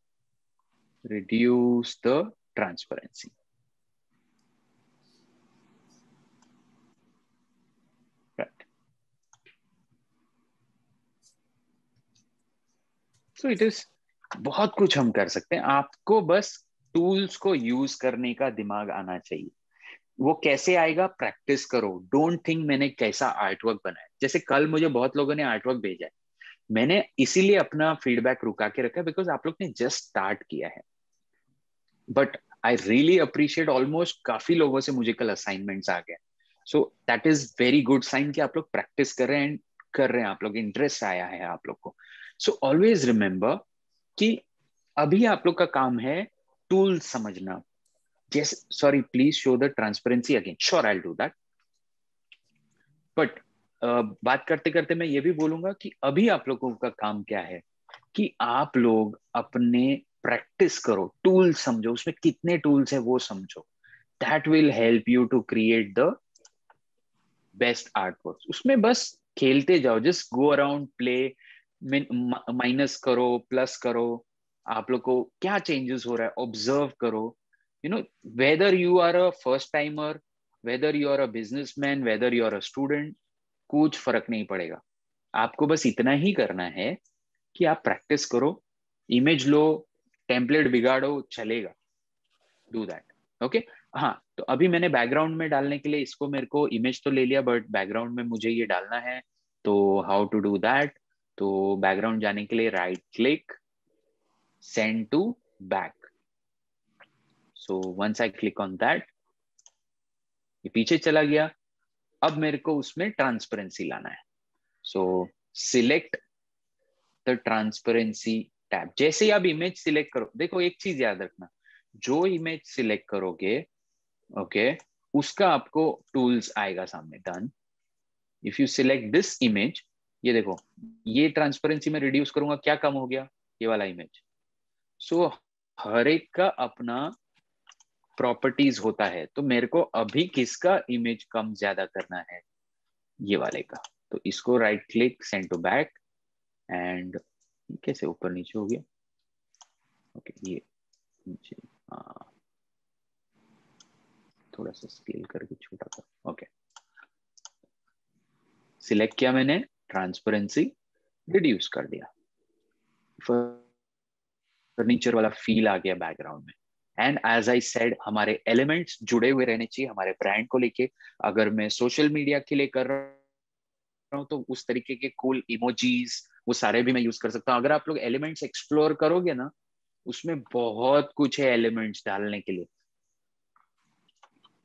reduce. So it is बहुत कुछ हम कर सकते हैं। आपको बस टूल्स को यूज़ करने का दिमाग आना चाहिए। वो कैसे आएगा? प्रैक्टिस करो। डोंट थिंक मैंने कैसा आर्टवर्क बनाया। जैसे कल मुझे बहुत लोगों ने आर्टवर्क भेजा है। मैंने इसीलिए अपना फीडबैक रुका के रखा बिकॉज़ आप लोग ने जस्ट स्टार्ट किया है। But I really appreciate almost काफ़ी लोगों से मुझे कल असाइनमेंट्स आ गए। So that is very good sign कि आप लोग प्रैक्टिस कर रहे हैं एंड कर रहे हैं। आप लोग इंटरेस्ट आया है आप लोग को। सो ऑलवेज रिमेंबर कि अभी आप लोग का काम है टूल समझना। जैसे sorry please show the transparency again sure I do that but बात करते करते मैं ये भी बोलूँगा कि अभी आप लोगों का काम क्या है कि आप लोग अपने प्रैक्टिस करो। टूल समझो, उसमें कितने टूल्स है वो समझो। That will help you to create the best art work उसमें बस खेलते जाओ just go around play minus करो प्लस करो, आप लोग को क्या चेंजेस हो रहा है? ऑब्ज़र्व करो। You know whether you are a first timer whether you are a businessman whether you are a student कुछ फ़र्क नहीं पड़ेगा। आपको बस इतना ही करना है कि आप प्रैक्टिस करो इमेज लो टेम्पलेट बिगाड़ो, चलेगा। डू दैट ओके हाँ तो अभी मैंने बैकग्राउंड में डालने के लिए इसको मेरे को इमेज तो ले लिया बट बैकग्राउंड में मुझे ये डालना है तो हाउ टू डू दैट तो बैकग्राउंड जाने के लिए right click send to back so once I click on that ये पीछे चला गया। अब मेरे को उसमें ट्रांसपेरेंसी लाना है। So select the transparency tab जैसे ही आप इमेज सिलेक्ट करो देखो एक चीज़ याद रखना। जो इमेज सिलेक्ट करोगे ओके okay, उसका आपको टूल्स आएगा सामने। Done if you select this image ये देखो ये ट्रांसपेरेंसी में रिड्यूस करूँगा क्या कम हो गया? ये वाला इमेज सो so, हर एक का अपना प्रॉपर्टीज़ होता है तो मेरे को अभी किसका इमेज कम ज़्यादा करना है? ये वाले का। तो इसको right click send to back and कैसे ऊपर नीचे हो गया? ओके okay, ये नीचे हाँ। थोड़ा सा स्केल करके छोटा कर ओके okay. सिलेक्ट किया मैंने। ट्रांसपेरेंसी रिड्यूस कर दिया। फर्नीचर वाला फील आ गया बैकग्राउंड में। एंड एज आई सेड हमारे एलिमेंट्स जुड़े हुए रहने चाहिए, हमारे ब्रांड को लेके। अगर मैं सोशल मीडिया के लिए कर रहा हूँ तो उस तरीके के कूल इमोजीज वो सारे भी मैं यूज़ कर सकता हूँ। अगर आप लोग एलिमेंट्स एक्सप्लोर करोगे ना, उसमें बहुत कुछ है एलिमेंट्स डालने के लिए।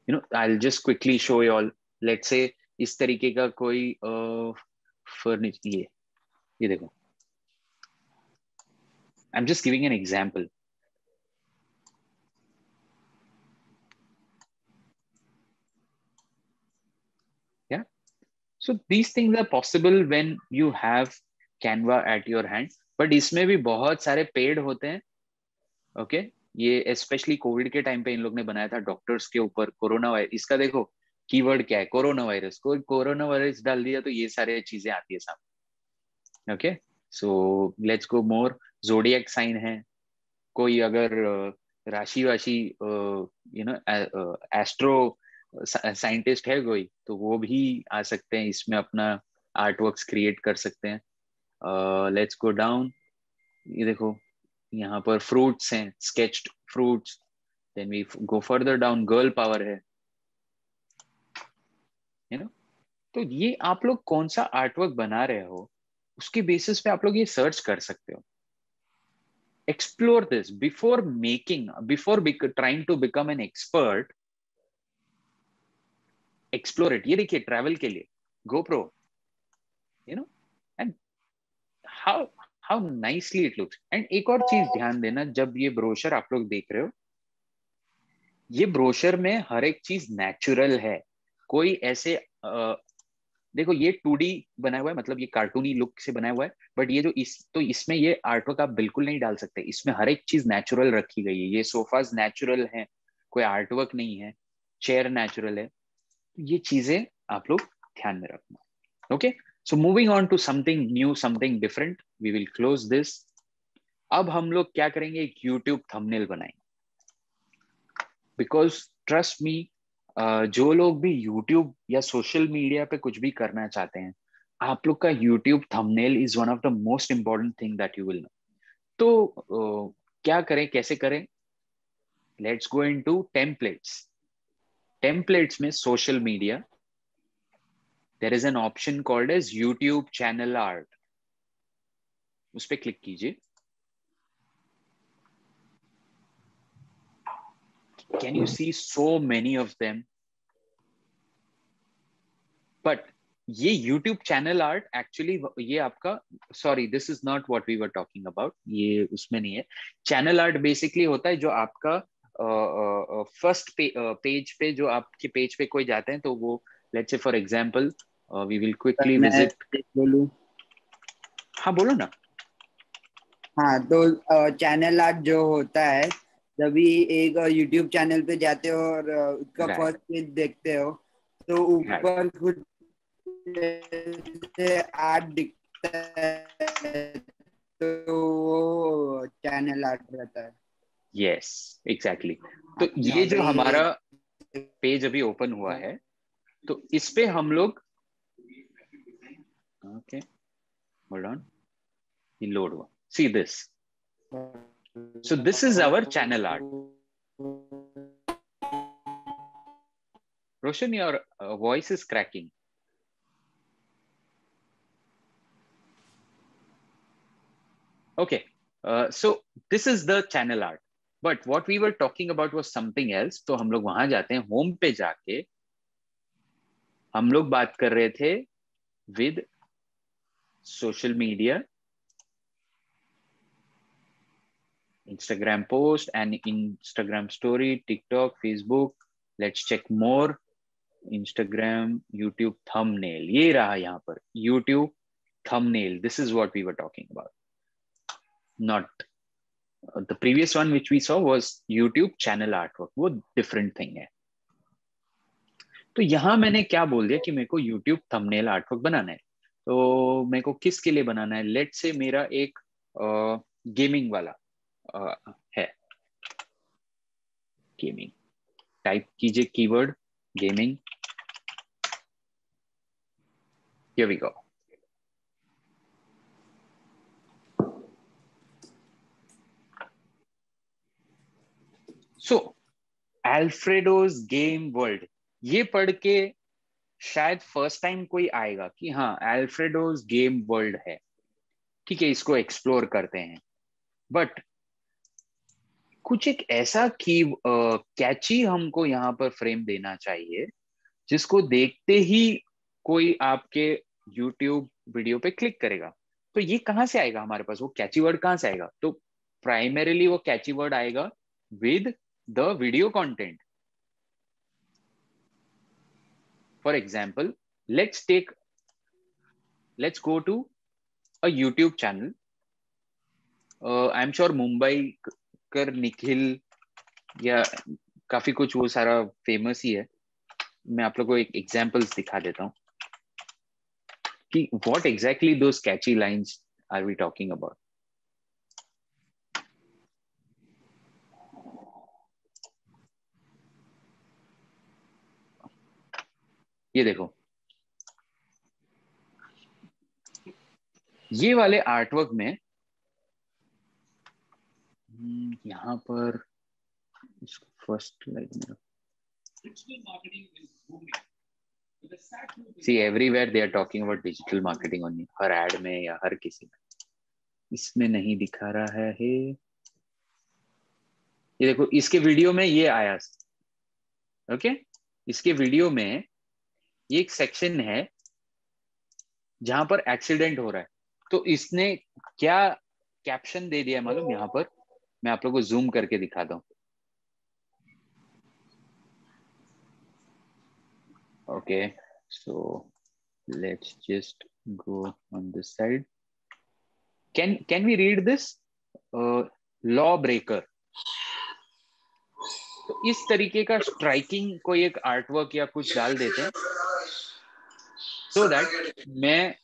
You know I just quickly show you all let say इस तरीके का कोई फर्निचर ये ये देखो i'm just giving an example yeah so these things are possible when you have canva at your hand but इसमें भी बहुत सारे पेड होते हैं ओके okay? ये स्पेशली कोविड के टाइम पे इन लोग ने बनाया था डॉक्टर्स के ऊपर कोरोना वायरस इसका देखो कीवर्ड क्या है? Corona virus. कोई कोरोना वायरस डाल दिया तो ये सारे चीज़ें आती है सामने। Okay so let's go more zodiac sign है। कोई अगर राशि वाशी यू नो एस्ट्रो साइंटिस्ट है कोई तो वो भी आ सकते हैं। इसमें अपना आर्ट वर्क क्रिएट कर सकते हैं। लेट्स गो डाउन ये देखो, यहाँ पर फ्रूट्स हैं sketched fruits then we go further down girl power है। यू नो तो ये आप लोग कौन सा आर्टवर्क बना रहे हो, उसके बेसिस पे आप लोग ये सर्च कर सकते हो। Explore this before making before trying to become an expert explore it ये देखिए ट्रैवल के लिए GoPro you know and how how nicely it looks and एक और चीज़ ध्यान देना, जब ये ब्रोशर आप लोग देख रहे हो, ये ब्रोशर में हर एक चीज़ नेचुरल है। कोई ऐसे आ, देखो ये टू बनाया हुआ है मतलब ये कार्टूनी लुक से बनाया हुआ है बट ये जो इस तो इसमें ये आर्टवर्क आप बिल्कुल नहीं डाल सकते। इसमें हर एक चीज़ नेचुरल रखी गई है। ये सोफाज नेचुरल है कोई आर्टवर्क नहीं है चेयर नेचुरल है। ये चीज़ें आप लोग ध्यान में रखना। Okay so moving on to something new something different we will close this अब हम लोग क्या करेंगे? एक यूट्यूब थंबनेल बनाएँगे। बिकॉज़ ट्रस्ट मी जो लोग भी यूट्यूब या सोशल मीडिया पे कुछ भी करना चाहते हैं, आप लोग का YouTube thumbnail is one of the most important thing that you will know तो क्या करें, कैसे करें? Let's go into templates templates में social media there is an option called as YouTube channel art उस पर क्लिक कीजिए। Can you see so many of them? But ये YouTube चैनल आर्ट एक्चुअली ये आपका sorry this is not what we were talking about ये उसमें नहीं है. चैनल आर्ट बेसिकली होता है जो आपका फ़र्स्ट uh, uh, पेज पे जो आपके पेज पे कोई जाते हैं तो वो let's say for example we will quickly visit बोलूँ हाँ बोलो ना। हाँ तो चैनल uh, आर्ट जो होता है जब एक यूट्यूब चैनल पे जाते हो और उसका फ़र्स्ट पेज देखते हो। तो ऊपर कुछ आर्ट दिखता है तो वो चैनल आर्ट रहता है। यस एग्जैक्टली तो ये जो हमारा पेज अभी ओपन हुआ है तो इस पे हम लोग ओके होल्ड ऑन ये लोड हुआ। See this So this is our channel art. Roshan, your uh, voice is cracking. Okay, uh, so this is the channel art. But what we were talking about was something else. तो हम लोग वहाँ जाते हैं home पे जाके हम लोग बात कर रहे थे with social media Instagram post and Instagram story, TikTok, Facebook. Let's check more. Instagram, YouTube thumbnail. ये रहा यहाँ पर YouTube thumbnail. This is what we were talking about. Not uh, the previous one which we saw was YouTube channel artwork. वो different thing है. तो यहाँ मैंने क्या बोल दिया कि मेरे को YouTube thumbnail artwork बनाना है तो मेरे को किसके लिए बनाना है लेट से मेरा एक गेमिंग uh, वाला है। गेमिंग टाइप कीजिए keyword gaming Here we go. So Alfredo's game world ये पढ़ के शायद फ़र्स्ट टाइम कोई आएगा कि हाँ एल्फ्रेडोज गेम वर्ल्ड है। ठीक है, इसको एक्सप्लोर करते हैं। बट कुछ एक ऐसा की कैची हमको यहाँ पर फ्रेम देना चाहिए, जिसको देखते ही कोई आपके यूट्यूब वीडियो पे क्लिक करेगा। तो ये कहाँ से आएगा हमारे पास? वो कैची वर्ड कहाँ से आएगा? तो प्राइमरीली वो कैची वर्ड आएगा with the video content for example let's take let's go to a YouTube channel I am sure Mumbai कर, निखिल या काफ़ी कुछ, वो सारा फ़ेमस ही है मैं आप लोग को एक एग्जाम्पल्स दिखा देता हूँ कि वॉट एग्जैक्टली दो catchy lines are we talking about? ये देखो ये वाले आर्टवर्क में यहाँ पर फ़र्स्ट लाइक मेरा see, everywhere they are talking about digital marketing only, हर एड में या हर किसी में। इसमें नहीं दिखा रहा है। हे ये देखो, इसके वीडियो में ये आया। Okay okay? इसके वीडियो में ये एक सेक्शन है जहाँ पर एक्सीडेंट हो रहा है। तो इसने क्या कैप्शन दे दिया मालूम? यहाँ पर मैं आप लोग को जूम करके दिखाता दूँ okay so let's just go on this side can can we read this law breaker इस तरीके का स्ट्राइकिंग कोई एक आर्टवर्क या कुछ डाल देते हैं। सो so दैट मैं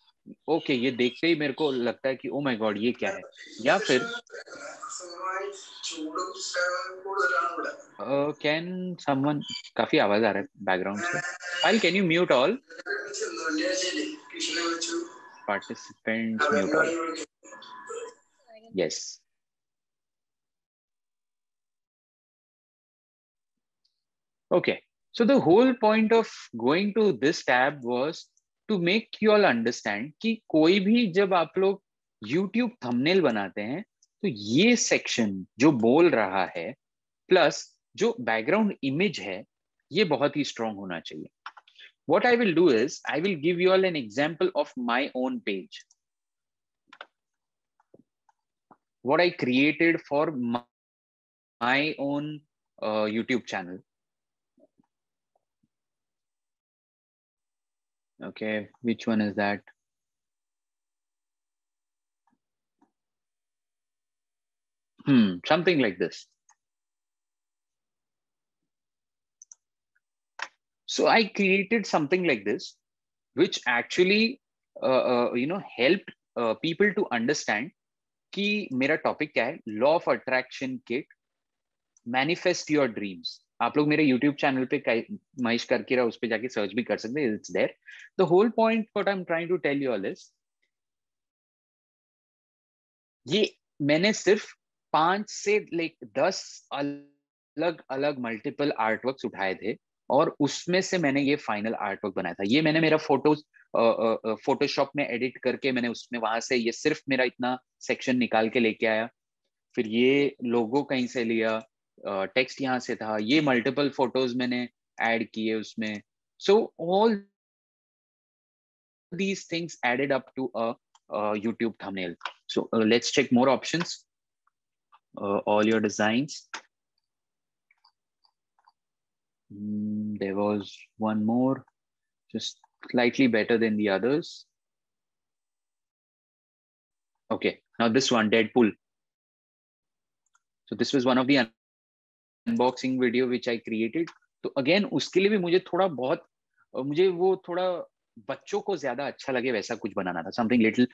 ओके, ये देखते ही मेरे को लगता है कि ओ माय गॉड ये क्या है? या फिर कैन समवन काफ़ी आवाज़ आ रहा है बैकग्राउंड से। File can you mute all participants mute all yes okay. So the whole point of going to this tab was to make you all understand कि कोई भी जब आप लोग यूट्यूब थमनेल बनाते हैं तो ये सेक्शन जो बोल रहा है प्लस जो बैकग्राउंड इमेज है, ये बहुत ही स्ट्रॉन्ग होना चाहिए। What I will do is I will give you all an example of my own page what I created for my own YouTube channel Okay, which one is that? Hmm, something like this. So I created something like this, which actually, uh, uh, you know, helped uh, people to understand कि मेरा topic क्या है law of attraction kit manifest your dreams आप लोग मेरे YouTube channel पे महेश करके रहा, उस पर जाके सर्च भी कर सकते हैं it's there the whole point what I am trying to tell you all is ये मैंने सिर्फ़ पाँच से लाइक दस अलग अलग मल्टीपल आर्टवर्क्स उठाए थे, और उसमें से मैंने ये फाइनल आर्टवर्क बनाया था। ये मैंने मेरा फ़ोटोज़ फोटोशॉप में एडिट करके मैंने उसमें वहाँ से ये सिर्फ़ मेरा इतना सेक्शन निकाल के लेके आया। फिर ये लोगो कहीं से लिया टेक्स्ट यहाँ से था, ये मल्टीपल फ़ोटोज़ मैंने ऐड किए उसमें। So all these things added up to a YouTube thumbnail so let's check more options all your designs there was one more just slightly better than the others okay now this one Deadpool so this was one of the unboxing video which I created. तो again उसके लिए भी मुझे थोड़ा बहुत मुझे वो थोड़ा बच्चों को ज़्यादा अच्छा लगे वैसा कुछ बनाना था। समथिंग लिटिल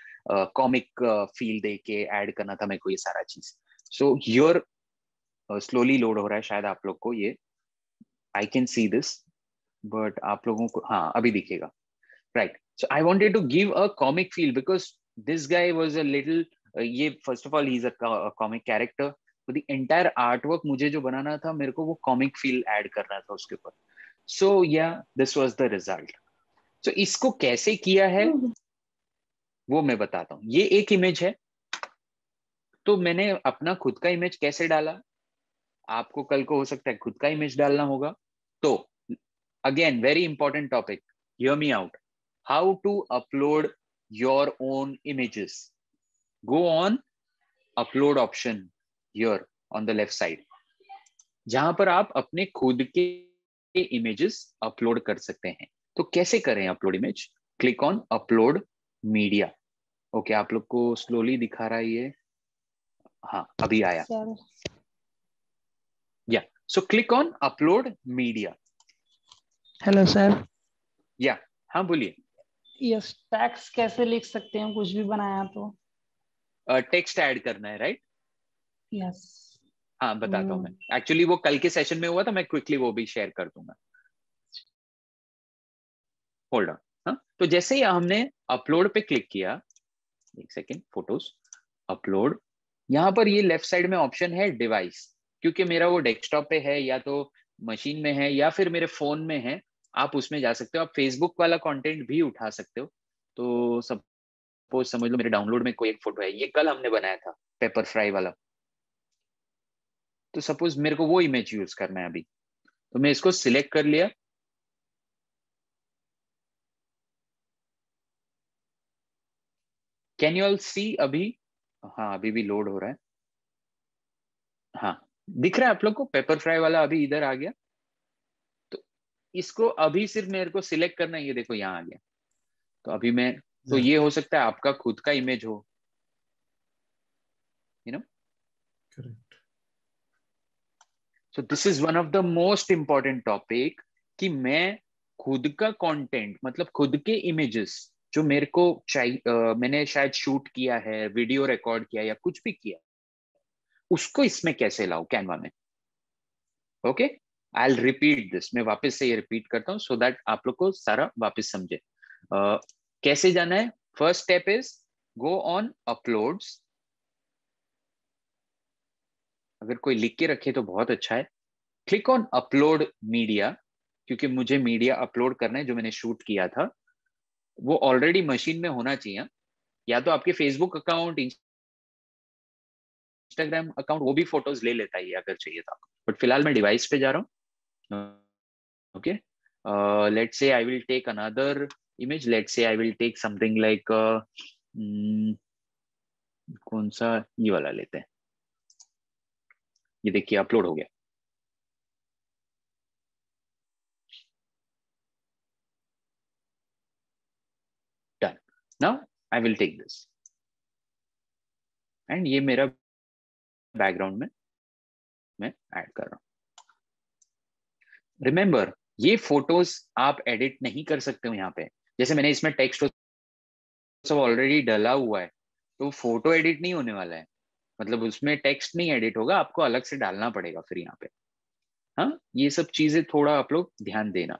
कॉमिक फील दे के ऐड करना था मेरे को ये सारा चीज़। सो योर स्लोली लोड हो रहा है शायद आप लोग को ये। I can see this but आप लोगों को हाँ अभी दिखेगा। Right so I wanted to give a comic feel because this guy was a little ये first of all is a comic character the entire artwork मुझे जो बनाना था मेरे को वो कॉमिक फील ऐड करना था उसके ऊपर। So yeah this was the result सो इसको कैसे किया है वो मैं बताता हूँ। ये एक इमेज है। तो मैंने अपना खुद का इमेज कैसे डाला? आपको कल को हो सकता है खुद का इमेज डालना होगा। तो again very important topic Hear me out. How to upload your own images. Go on upload option. Here on the left side जहाँ पर आप अपने खुद के इमेजेस अपलोड कर सकते हैं। तो कैसे करें upload image click on upload media okay आप लोग को स्लोली दिखा रहा है ये। हाँ अभी आया। Yeah so click on upload media hello sir yeah हाँ बोलिए। यस टैक्स कैसे लिख सकते हैं? कुछ भी बनाया तो। टेक्स्ट uh, ऐड करना है राइट यस हाँ बताता हूँ मैं। एक्चुअली वो कल के सेशन में हुआ था मैं क्विकली वो भी शेयर कर दूँगा। होल्ड ऑन हाँ? तो जैसे ही हमने अपलोड पे क्लिक किया एक सेकेंड फ़ोटोज़ अपलोड यहाँ पर ये लेफ़्ट साइड में ऑप्शन है डिवाइस क्योंकि मेरा वो डेस्कटॉप पे है या तो मशीन में है या फिर मेरे फ़ोन में है आप उसमें जा सकते हो। आप फेसबुक वाला कंटेंट भी उठा सकते हो। तो सपोज़ समझ लो मेरे डाउनलोड में कोई एक फ़ोटो है ये कल हमने बनाया था पेपर फ्राई वाला। तो सपोज़ मेरे को वो इमेज यूज़ करना है अभी। तो मैं इसको सिलेक्ट कर लिया। कैन यू ऑल सी अभी? हाँ अभी भी लोड हो रहा है। हाँ दिख रहा है आप लोग को? पेपर फ्राई वाला अभी इधर आ गया। तो इसको अभी सिर्फ़ मेरे को सिलेक्ट करना है। ये देखो यहाँ आ गया। तो अभी मैं तो ये हो सकता है आपका खुद का इमेज हो। You know correct so this is one of the most important topic कि मैं खुद का कंटेंट मतलब खुद के इमेजेस जो मेरे को चाहिए मैंने शायद शूट किया है वीडियो रिकॉर्ड किया या कुछ भी किया उसको इसमें कैसे लाऊ कैनवा में? ओके आई रिपीट दिस मैं वापस से ये रिपीट करता हूँ सो दैट आप लोग को सारा वापस समझे। uh, कैसे जाना है? First step is go on uploads अगर कोई लिख के रखे तो बहुत अच्छा है। क्लिक ऑन अपलोड मीडिया क्योंकि मुझे मीडिया अपलोड करना है, जो मैंने शूट किया था। वो ऑलरेडी मशीन में होना चाहिए। या तो आपके फेसबुक अकाउंट इंस्टाग्राम अकाउंट वो भी फ़ोटोज़ ले लेता है अगर चाहिए था बट फ़िलहाल मैं डिवाइस पे जा रहा हूँ। Okay let's say I will take another image let's say I will take something like कौन सा ये वाला लेते हैं। ये देखिए अपलोड हो गया। Done now I will take this and ये मेरा बैकग्राउंड में मैं ऐड कर रहा हूँ। रिमेंबर ये फ़ोटोज़ आप एडिट नहीं कर सकते हो यहाँ पे। जैसे मैंने इसमें टेक्स्ट सब ऑलरेडी डला हुआ है तो फ़ोटो एडिट नहीं होने वाला है। मतलब उसमें टेक्स्ट नहीं एडिट होगा, आपको अलग से डालना पड़ेगा फिर यहाँ पे। हाँ ये सब चीज़ें थोड़ा आप लोग ध्यान देना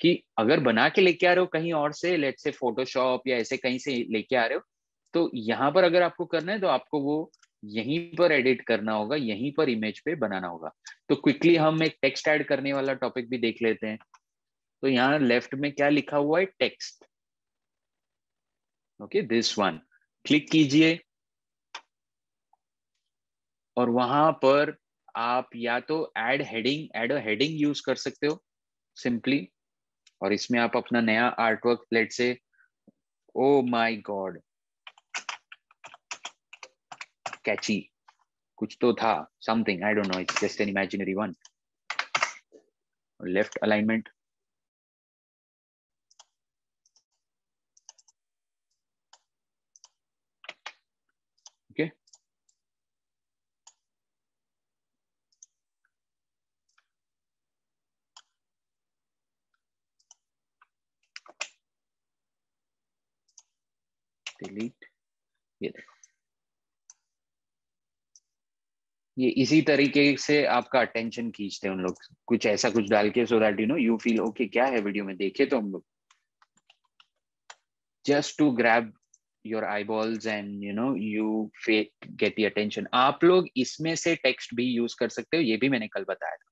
कि अगर बना के लेके आ रहे हो कहीं और से लेट से फोटोशॉप या ऐसे कहीं से लेके आ रहे हो तो यहाँ पर अगर आपको करना है तो आपको वो यहीं पर एडिट करना होगा, यहीं पर इमेज पे बनाना होगा। तो क्विकली हम एक टेक्स्ट ऐड करने वाला टॉपिक भी देख लेते हैं। तो यहाँ लेफ़्ट में क्या लिखा हुआ है? Text okay this one click कीजिए। और वहाँ पर आप या तो add heading add heading use कर सकते हो सिंपली और इसमें आप अपना नया आर्टवर्क प्लेट से ओ माय गॉड कैची कुछ तो था something I don't know it's just an imaginary one left alignment delete ये देखो ये इसी तरीके से आपका अटेंशन खींचते हैं उन लोग। कुछ ऐसा कुछ डाल के so that you know you feel okay क्या है वीडियो में? देखे तो हम लोग। Just to grab your eyeballs and you know you get the attention आप लोग इसमें से टेक्स्ट भी यूज़ कर सकते हो, ये भी मैंने कल बताया था।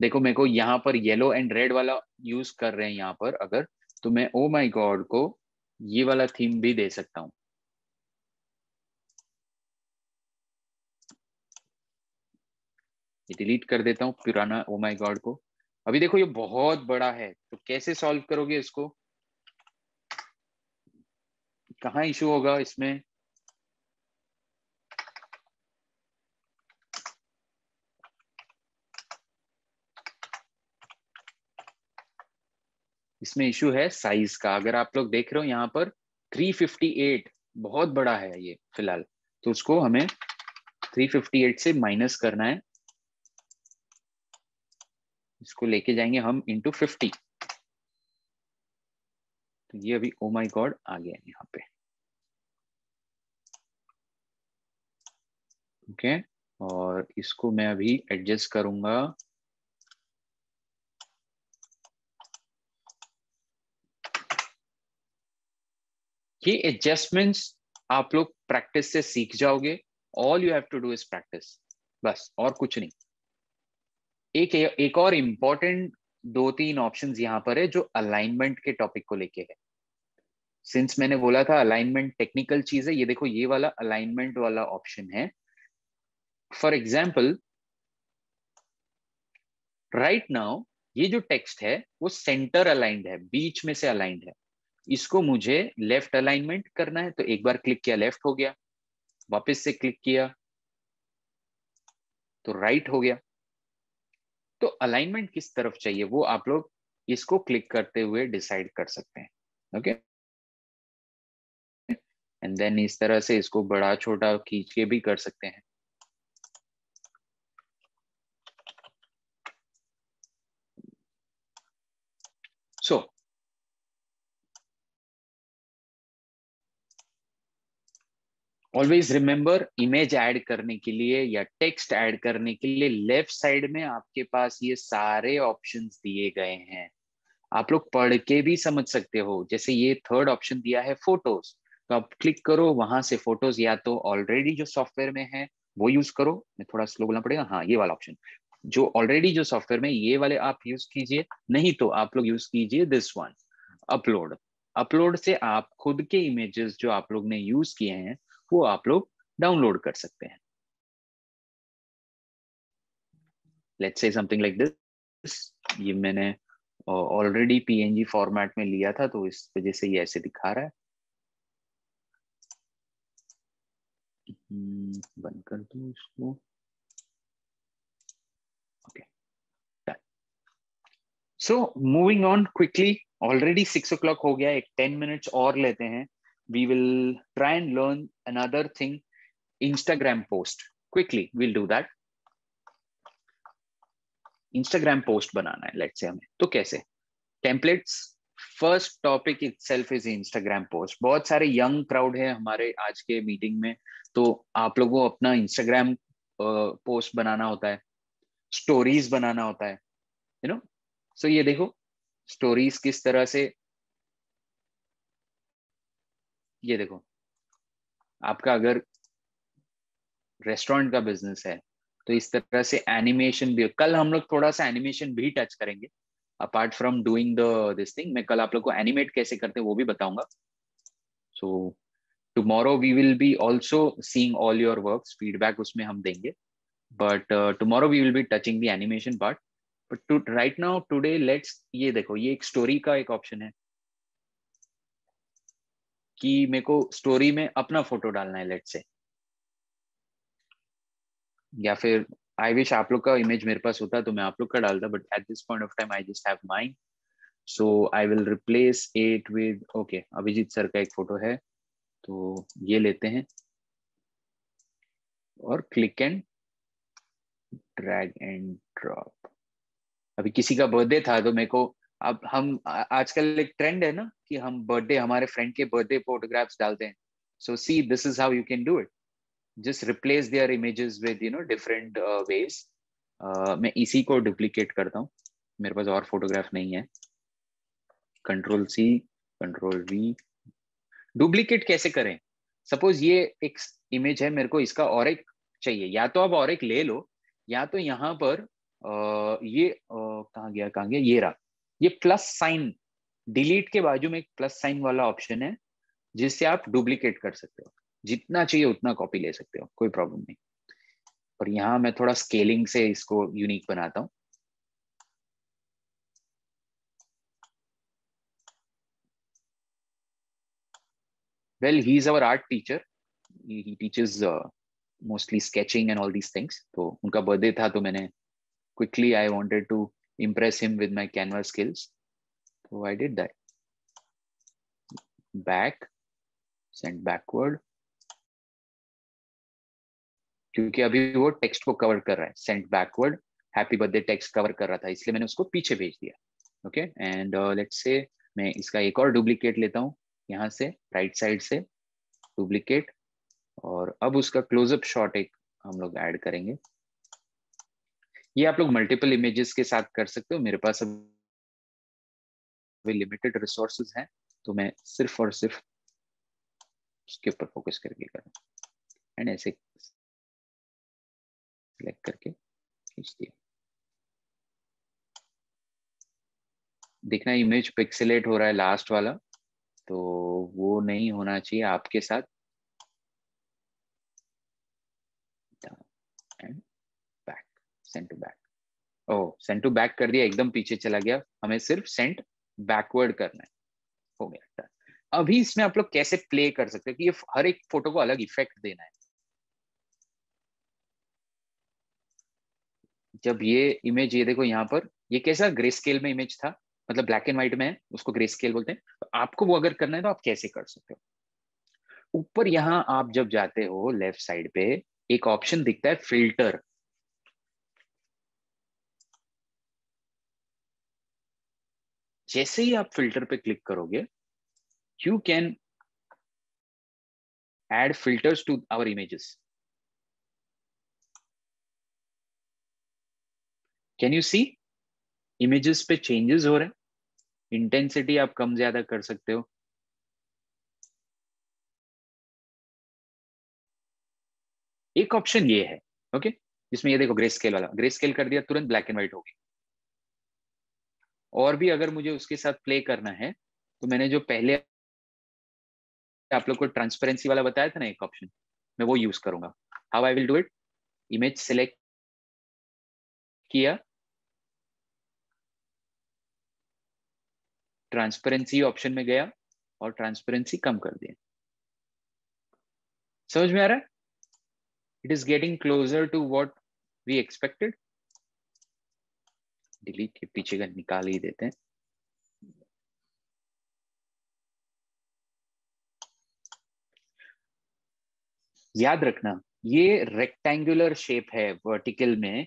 देखो, मेरे को यहाँ पर येलो एंड रेड वाला यूज़ कर रहे हैं यहाँ पर, अगर तो मैं ओ माई गॉड को ये वाला थीम भी दे सकता हूँ। ये डिलीट कर देता हूँ पुराना ओ माई गॉड को। अभी देखो ये बहुत बड़ा है तो कैसे सॉल्व करोगे इसको? कहा इशू होगा इसमें? इसमें इशू है साइज़ का। अगर आप लोग देख रहे हो यहाँ पर 358 बहुत बड़ा है ये फ़िलहाल। तो उसको हमें 358 से माइनस करना है। इसको लेके जाएँगे हम इंटू फिफ्टी तो ये अभी ओ माई गॉड आ गया यहाँ पे। ओके okay, और इसको मैं अभी एडजस्ट करूँगा। ये एडजस्टमेंट्स आप लोग प्रैक्टिस से सीख जाओगे। All you have to do is practice बस, और कुछ नहीं। एक एक और इंपॉर्टेंट दो तीन ऑप्शन यहाँ पर है जो अलाइनमेंट के टॉपिक को लेके है। सिंस मैंने बोला था अलाइनमेंट टेक्निकल चीज़ है, ये देखो, ये वाला अलाइनमेंट वाला ऑप्शन है। फॉर एग्ज़ाम्पल राइट नाउ ये जो टेक्स्ट है, वो सेंटर अलाइंड है, बीच में से अलाइंड है। इसको मुझे लेफ़्ट अलाइनमेंट करना है तो एक बार क्लिक किया लेफ़्ट हो गया। वापस से क्लिक किया तो राइट right हो गया। तो अलाइनमेंट किस तरफ़ चाहिए वो आप लोग इसको क्लिक करते हुए डिसाइड कर सकते हैं ओके एंड देन इस तरह से इसको बड़ा छोटा खींच के भी कर सकते हैं। So so, always remember image add करने के लिए या टेक्स्ट ऐड करने के लिए लेफ़्ट साइड में आपके पास ये सारे ऑप्शंस दिए गए हैं। आप लोग पढ़ के भी समझ सकते हो। जैसे ये थर्ड ऑप्शन दिया है फ़ोटोज़ तो आप क्लिक करो, वहाँ से फ़ोटोज़ या तो ऑलरेडी जो सॉफ्टवेयर में है, वो यूज़ करो। मैं थोड़ा स्लो बोलना पड़ेगा? हाँ ये वाला ऑप्शन जो ऑलरेडी जो सॉफ्टवेयर में ये वाले आप यूज़ कीजिए, नहीं तो आप लोग यूज़ कीजिए दिस वन अपलोड अपलोड से आप खुद के इमेजेस जो आप लोग ने यूज़ किए हैं वो आप लोग डाउनलोड कर सकते हैं। Let's say something like this ये मैंने ऑलरेडी पीएनजी फॉर्मेट में लिया था तो इस वजह से ये ऐसे दिखा रहा है। हम्म, बंद कर दू इसको। Okay so moving on quickly already six o'clock हो गया एक टेन मिनट्स और लेते हैं। We will try and learn another thing instagram post quickly we'll do that instagram post banana hai let's say hame to kaise templates first topic itself is Instagram post बहुत सारे young crowd है हमारे आज के meeting में तो आप लोगों को अपना इंस्टाग्राम पोस्ट बनाना होता है स्टोरीज बनाना होता है यू नो सो ये देखो स्टोरीज किस तरह से ये देखो, आपका अगर रेस्टोरेंट का बिज़नेस है तो इस तरह से एनिमेशन भी, कल हम लोग थोड़ा सा एनिमेशन भी टच करेंगे। Apart from doing the this thing मैं कल आप लोग को एनिमेट कैसे करते हैं वो भी बताऊँगा। So tomorrow we will be also seeing all your work feedback उसमें हम देंगे। But tomorrow we will be touching the animation part but right now today let's ये देखो, ये एक स्टोरी का एक ऑप्शन है। कि मेरे को स्टोरी में अपना फ़ोटो डालना है लेट से या फिर आई विश आप लोग का इमेज मेरे पास होता तो मैं आप लोग का डालता but at this point of time I just have mind so I will replace it with okay Abhijit sir का एक फ़ोटो है तो ये लेते हैं. और click and drag and drop अभी किसी का बर्थडे था तो मेरे को अब हम आजकल एक ट्रेंड है ना कि हम बर्थडे हमारे फ्रेंड के बर्थडे फोटोग्राफ्स डालते हैं। So see this is how you can do it just replace their images with you know different ways मैं इसी को डुप्लीकेट करता हूँ। मेरे पास और फोटोग्राफ नहीं है। Control C control V duplicate कैसे करें? सपोज़ ये एक इमेज है मेरे को इसका और एक चाहिए। या तो आप और एक ले लो या तो यहाँ पर आ, ये कहा गया कहा गया? ये रहा। ये प्लस साइन डिलीट के बाजू में एक प्लस साइन वाला ऑप्शन है, जिससे आप डुप्लीकेट कर सकते हो। जितना चाहिए उतना कॉपी ले सकते हो, कोई प्रॉब्लम नहीं। और यहाँ मैं थोड़ा स्केलिंग से इसको यूनिक बनाता हूँ। Well he is our art teacher he teachers mostly sketching and all these things तो उनका बर्थडे था तो मैंने quickly I wanted to impress him with my canvas skills. So I did that. Back, send backward. क्योंकि अभी वो text को cover कर रहा है. Send backward happy birthday text cover कर रहा था इसलिए मैंने उसको पीछे भेज दिया. ओके एंड लेट्स से मैं इसका एक और डुप्लीकेट लेता हूँ. यहाँ से राइट साइड से डुप्लीकेट और अब उसका क्लोजअप शॉट एक हम लोग ऐड करेंगे. ये आप लोग मल्टीपल इमेजेस के साथ कर सकते हो, मेरे पास अभी लिमिटेड रिसोर्सेज हैं तो मैं सिर्फ़ और सिर्फ़ उसके ऊपर फोकस करके कर एंड ऐसे सिलेक्ट करके खींच दिया। देखना इमेज पिक्सेलेट हो रहा है लास्ट वाला तो वो नहीं होना चाहिए आपके साथ and back send to back oh send to back कर दिया, एकदम पीछे चला गया। हमें सिर्फ़ सेंड बैकवर्ड करना है। हो गया अभी इसमें आप लोग कैसे प्ले कर सकते हैं कि ये हर एक फ़ोटो को अलग इफ़ेक्ट देना है? जब ये इमेज ये देखो यहाँ पर, ये कैसा ग्रे स्केल में इमेज था? मतलब ब्लैक एंड व्हाइट में है, उसको ग्रे स्केल बोलते हैं। तो आपको वो अगर करना है तो आप कैसे कर सकते हो? ऊपर यहाँ आप जब जाते हो लेफ़्ट साइड पे, एक ऑप्शन दिखता है फ़िल्टर जैसे ही आप फ़िल्टर पे क्लिक करोगे you can add filters to our images can you see images पे चेंजेस हो रहे हैं. इंटेंसिटी आप कम ज़्यादा कर सकते हो. एक ऑप्शन ये है ओके okay? जिसमें ये देखो ग्रे स्केल वाला। ग्रे स्केल कर दिया, तुरंत ब्लैक एंड व्हाइट हो और भी अगर मुझे उसके साथ प्ले करना है तो मैंने जो पहले आप लोग को ट्रांसपेरेंसी वाला बताया था ना एक ऑप्शन मैं वो यूज़ करूँगा। How I will do it image select किया। ट्रांसपेरेंसी ऑप्शन में गया और ट्रांसपेरेंसी कम कर दिया। समझ में आ रहा है? It is getting closer to what we expected delete के पीछे का निकाल ही देते हैं। याद रखना, ये रेक्टेंगुलर शेप है वर्टिकल में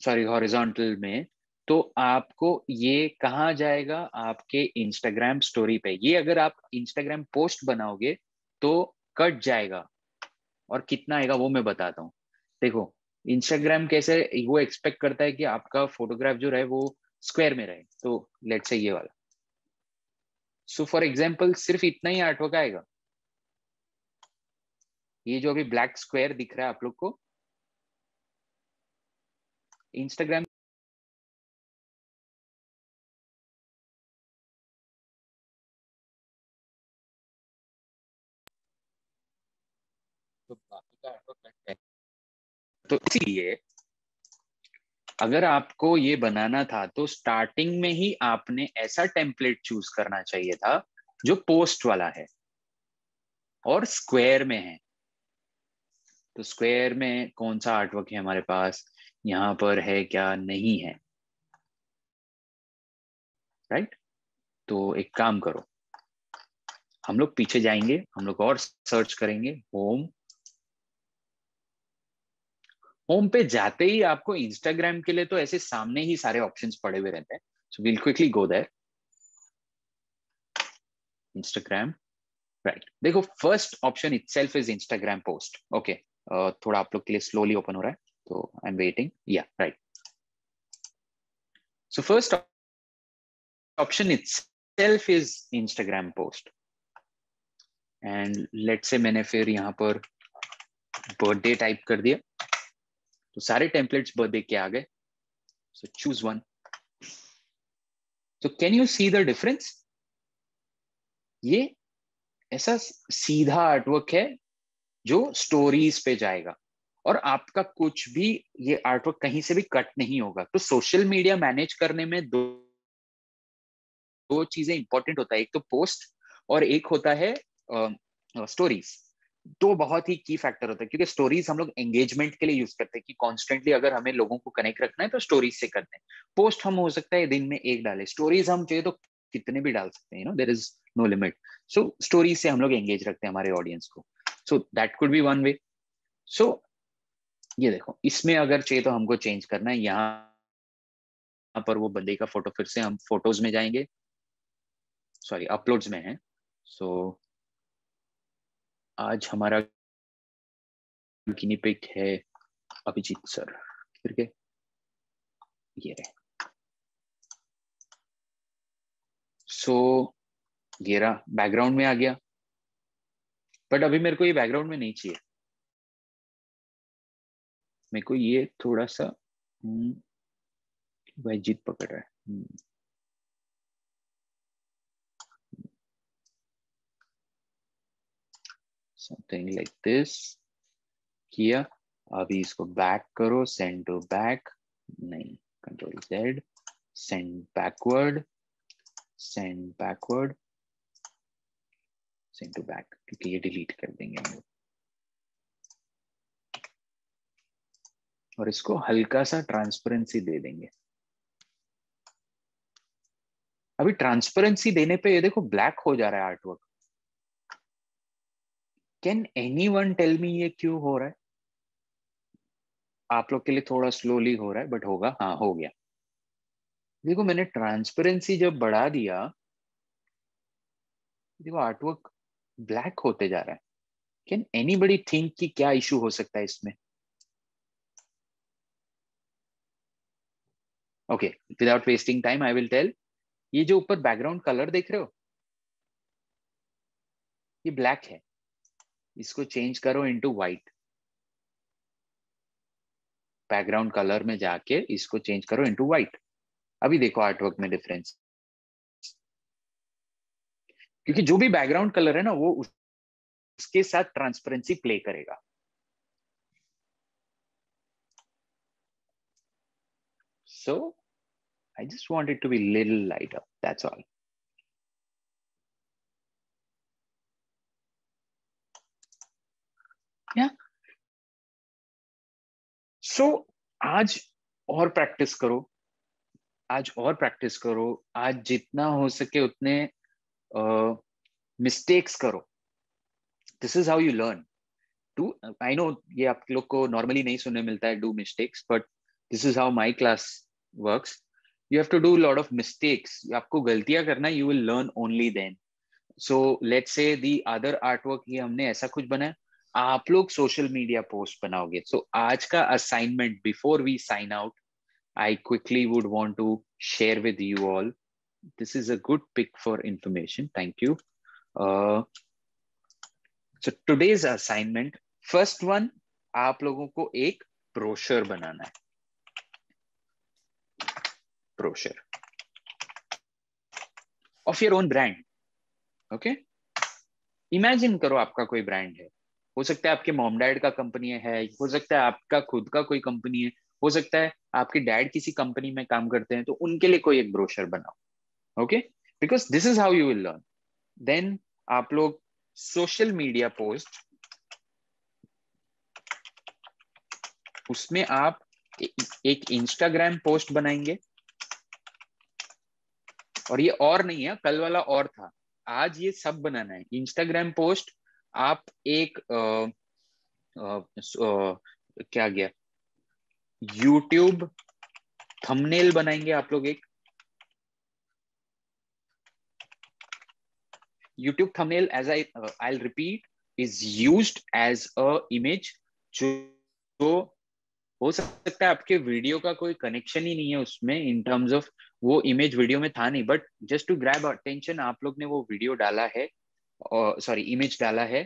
सॉरी हॉरिजॉन्टल में तो आपको ये कहा जाएगा? आपके इंस्टाग्राम स्टोरी पे। ये अगर आप इंस्टाग्राम पोस्ट बनाओगे तो कट जाएगा। और कितना आएगा वो मैं बताता हूँ। देखो इंस्टाग्राम कैसे वो एक्सपेक्ट करता है कि आपका फोटोग्राफ जो रहे वो स्क्वायर में रहे? तो लेट से ये वाला। सो फॉर एग्ज़ाम्पल सिर्फ़ इतना ही आर्टवर्क आएगा। ये जो अभी ब्लैक स्क्वायर दिख रहा है आप लोग को इंस्टाग्राम तो इसलिए अगर आपको ये बनाना था तो स्टार्टिंग में ही आपने ऐसा टेम्पलेट चूज़ करना चाहिए था, जो पोस्ट वाला है और स्क्वायर में है। तो स्क्वायर में कौन सा आर्टवर्क है हमारे पास? यहाँ पर है क्या? नहीं है। राइट तो एक काम करो। हम लोग पीछे जाएँगे, हम लोग और सर्च करेंगे होम होम पे जाते ही आपको इंस्टाग्राम के लिए तो ऐसे सामने ही सारे ऑप्शंस पड़े हुए रहते हैं। So will quickly go there Instagram right देखो first option itself is Instagram post okay थोड़ा आप लोग के लिए स्लोली ओपन हो रहा है तो I am waiting yeah right so first option itself is Instagram post and let say मैंने फिर यहाँ पर बर्थडे टाइप कर दिया। तो सारे टेम्पलेट्स बर्थडे के आ गए। So choose one so can you see the difference ये ऐसा सीधा आर्टवर्क है जो स्टोरीज पे जाएगा। और आपका कुछ भी ये आर्टवर्क कहीं से भी कट नहीं होगा। तो सोशल मीडिया मैनेज करने में दो दो चीज़ें इंपॉर्टेंट होता है। एक तो पोस्ट और एक होता है स्टोरीज uh, दो बहुत ही की फैक्टर होता है क्योंकि स्टोरीज हम लोग एंगेजमेंट के लिए यूज़ करते हैं कि कॉन्स्टेंटली अगर हमें लोगों को कनेक्ट रखना है तो स्टोरीज से करते हैं। पोस्ट हम हो सकता है दिन में एक डाले। स्टोरीज हम चाहिए तो कितने भी डाल सकते हैं no there is no limit so story से हम लोग एंगेज रखते हैं हमारे ऑडियंस को। So that could be one way so ये देखो इसमें अगर चाहिए तो हमको चेंज करना है। यहाँ पर वो बंदे का फ़ोटो फिर से हम फ़ोटोज़ में जाएँगे। सॉरी अपलोड्स में है। सो so, आज हमारा गिनी पिक है अभिजीत सर। फिर के ये रहे। सो so, रहा बैकग्राउंड में आ गया। बट अभी मेरे को ये बैकग्राउंड में नहीं चाहिए। मेरे को ये थोड़ा सा हम्म, भाई जीत पकड़ रहा है। Something like this. किया अभी इसको बैक करो सेंड टू बैक नहीं control Z send backward send backward send to back क्योंकि ये डिलीट कर देंगे हम लोग। और इसको हल्का सा ट्रांसपेरेंसी दे देंगे। अभी ट्रांसपेरेंसी देने पे ये देखो ब्लैक हो जा रहा है artwork can anyone tell me ये क्यों हो रहा है? आप लोग के लिए थोड़ा स्लोली हो रहा है बट होगा हाँ हो गया। देखो, मैंने ट्रांसपेरेंसी जब बढ़ा दिया, देखो आर्टवर्क ब्लैक होते जा रहा है। कैन एनी बडी थिंक कि क्या इशू हो सकता है इसमें? Okay without wasting time I will tell ये जो ऊपर बैकग्राउंड कलर देख रहे हो, ये ब्लैक है। इसको चेंज करो इनटू व्हाइट बैकग्राउंड कलर में जाके इसको चेंज करो इनटू व्हाइट अभी देखो आर्टवर्क में डिफरेंस क्योंकि जो भी बैकग्राउंड कलर है ना, वो उसके साथ ट्रांसपेरेंसी प्ले करेगा. So I just it to be little lighter that's all या सो आज और प्रैक्टिस करो। आज और प्रैक्टिस करो। आज जितना हो सके उतने मिस्टेक्स uh, करो। This is how you learn to I know ये आप लोग को नॉर्मली नहीं सुनने मिलता है do mistakes but this is how my class works you have to do lot of mistakes आपको गलतियाँ करना you will learn only then so let's say the other art work ये हमने ऐसा कुछ बनाया। आप लोग सोशल मीडिया पोस्ट बनाओगे। सो so, आज का assignment before we sign out I quickly would want to share with you all this is a good pick for information thank you so today's assignment first one आप लोगों को एक brochure बनाना है। Brochure of your own brand okay imagine करो आपका कोई brand है। हो सकता है आपके मॉम डैड का कंपनी है, हो सकता है आपका खुद का कोई कंपनी है, हो सकता है आपके डैड किसी कंपनी में काम करते हैं तो उनके लिए कोई एक ब्रोशर बनाओ okay because this is how you will learn then आप लोग सोशल मीडिया पोस्ट उसमें आप एक इंस्टाग्राम पोस्ट बनाएँगे। और ये और नहीं है, कल वाला और था। आज ये सब बनाना है। इंस्टाग्राम पोस्ट आप एक आ, आ, आ, क्या गया? यूट्यूब थंबनेल बनाएँगे आप लोग एक। YouTube thumbnail as I I repeat is used as a image जो तो हो सकता है आपके वीडियो का कोई कनेक्शन ही नहीं है उसमें इन टर्म्स ऑफ़ वो इमेज वीडियो में था नहीं but just to grab attention आप लोग ने वो वीडियो डाला है। सॉरी इमेज डाला है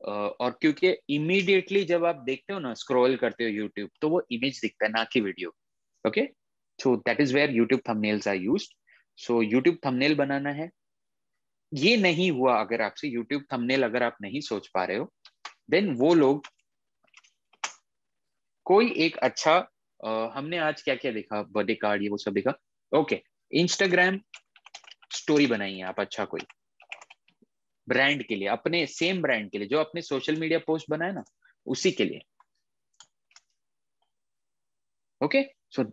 और क्योंकि इमीडिएटली जब आप देखते हो ना स्क्रॉल करते हो यूट्यूब तो वो इमेज दिखता है ना कि video okay so that is where YouTube thumbnails are used so YouTube thumbnail बनाना है। ये नहीं हुआ अगर आपसे यूट्यूब थंबनेल अगर आप नहीं सोच पा रहे हो देन वो लोग कोई एक अच्छा uh, हमने आज क्या क्या देखा? बर्थडे कार्ड ये वो सब देखा। ओके इंस्टाग्राम स्टोरी बनाइए आप अच्छा कोई। ब्रांड के लिए अपने सेम ब्रांड के लिए जो अपने सोशल मीडिया पोस्ट बनाए ना उसी के लिए। ओके सो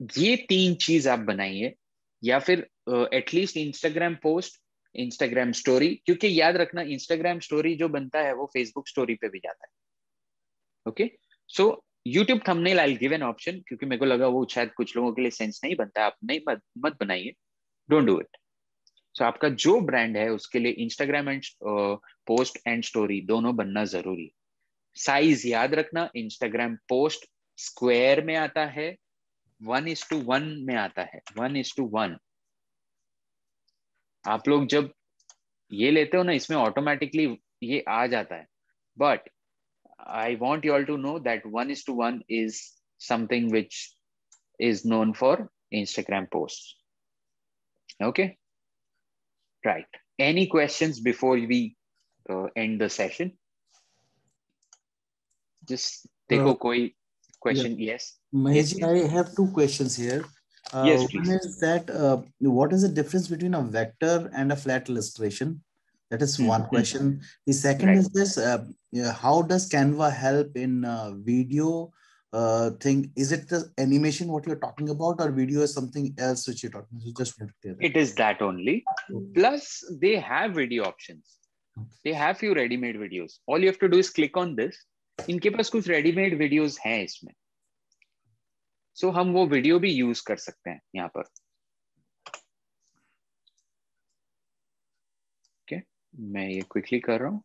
ये तीन चीज़ आप बनाइए या फिर at least Instagram post Instagram story क्योंकि याद रखना इंस्टाग्राम स्टोरी जो बनता है वो फेसबुक स्टोरी पे भी जाता है। Okay so YouTube thumbnail I give an option क्योंकि मेरे को लगा वो शायद कुछ लोगों के लिए सेंस नहीं बनता आप नहीं मत, मत बनाइए। Don't do it so so, आपका जो ब्रांड है उसके लिए Instagram and post and story दोनों बनना ज़रूरी साइज़ याद रखना इंस्टाग्राम पोस्ट स्क्वायर में आता है वन इज़ टू वन में आता है। वन इज़ टू वन आप लोग जब ये लेते हो ना इसमें ऑटोमेटिकली ये आ जाता है। But I want you all to know that one is two one is something which is known for Instagram post okay Right any questions before we end the session just देखो कोई question yeah. yes Mahesh, yes, i have two questions here uh, yes, please. one is that uh, what is the difference between a vector and a flat illustration that is mm -hmm. one question the second right. is this uh, how does canva help in uh, video uh, thing is it the animation what you're talking about or video is something else which you're talking about just it is that only Okay. plus they have video options Okay. they have few ready-made videos all you have to do is click on this इनके पास कुछ readymade videos हैं इसमें सो so, हम वो video भी use कर सकते हैं यहाँ पर okay? मैं ये क्विकली कर रहा हूँ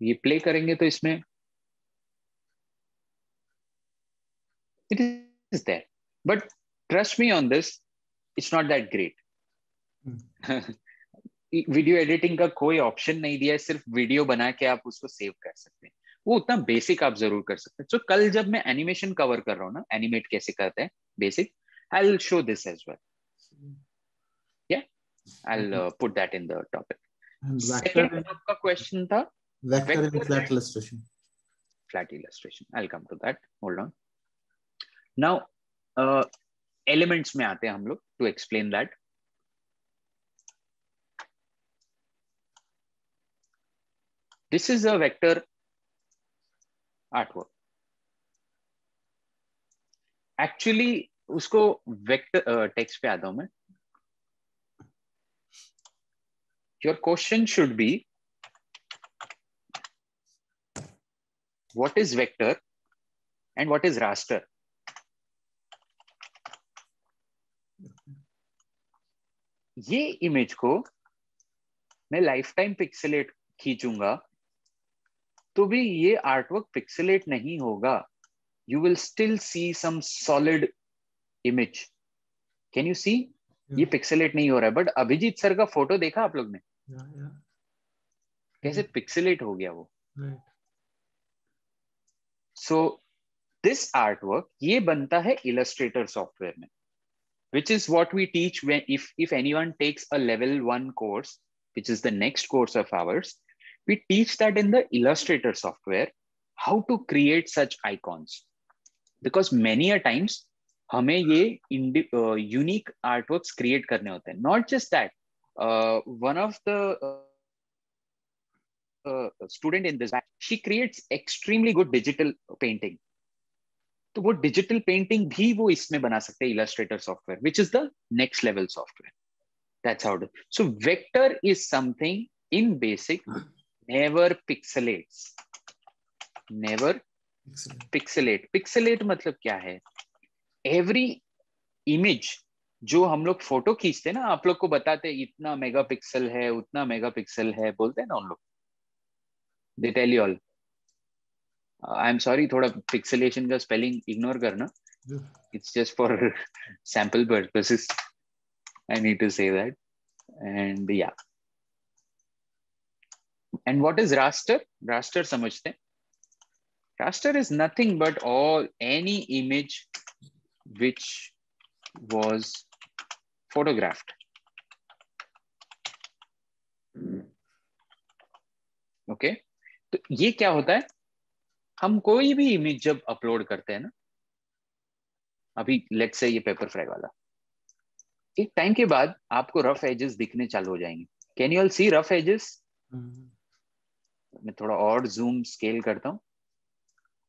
ये प्ले करेंगे तो इसमें it is that but trust me on this it's not that great video editing का कोई ऑप्शन नहीं दिया है सिर्फ़ वीडियो बना के आप उसको सेव कर सकते हैं। वो उतना बेसिक आप ज़रूर कर सकते हैं। तो so, कल जब मैं एनिमेशन कवर कर रहा हूँ ना एनिमेट कैसे करते हैं? Basic I will show this as well या I will put that in the topic second आपका क्वेश्चन था? Vector in flat illustration flat illustration i'll come to that hold on now uh, elements में आते हैं हम लोग to explain that This is a vector artwork. Actually, उसको vector text पे आता हूँ मैं your question should be what is vector and what is raster? ये इमेज को मैं लाइफ टाइम पिक्सलेट खींचूँगा तो भी ये आर्टवर्क पिक्सलेट नहीं होगा। You will still see some solid image can you see ये पिक्सलेट नहीं हो रहा है बट अभिजीत सर का फ़ोटो देखा आप लोग ने? Yeah, yeah. कैसे पिक्सलेट हो गया वो? सो दिस आर्टवर्क ये बनता है इलस्ट्रेटर सॉफ्टवेयर में which is what we teach when if if anyone takes a level one course which is the next course of ours we teach that in the illustrator software how to create such icons because many a times हमें ये unique artworks create करने होते हैं not just that one of the student in this she creates extremely good digital painting तो वो digital painting भी वो इसमें बना सकते हैं illustrator software which is the next level software that's how so vector is something in basic never pixelates. Never pixelate. pixelate. मतलब क्या है? Every image जो हम लोग फ़ोटो खींचते ना आप लोग को बताते इतना मेगापिक्सल है उतना मेगापिक्सल है बोलते हैं ना उन लोग। They tell you all I am sorry थोड़ा पिक्सलेशन का स्पेलिंग इग्नोर करना it's just for sample purposes I need to say that and या And what is raster? Raster samajhte. Raster is nothing but all any image which was photographed. okay? तो ये क्या होता है? हम कोई भी इमेज जब अपलोड करते हैं ना अभी लेट से ये पेपर फ्राई वाला। एक टाइम के बाद आपको रफ एजेस दिखने चालू हो जाएँगे। Can you all see rough edges मैं थोड़ा और जूम स्केल करता हूँ।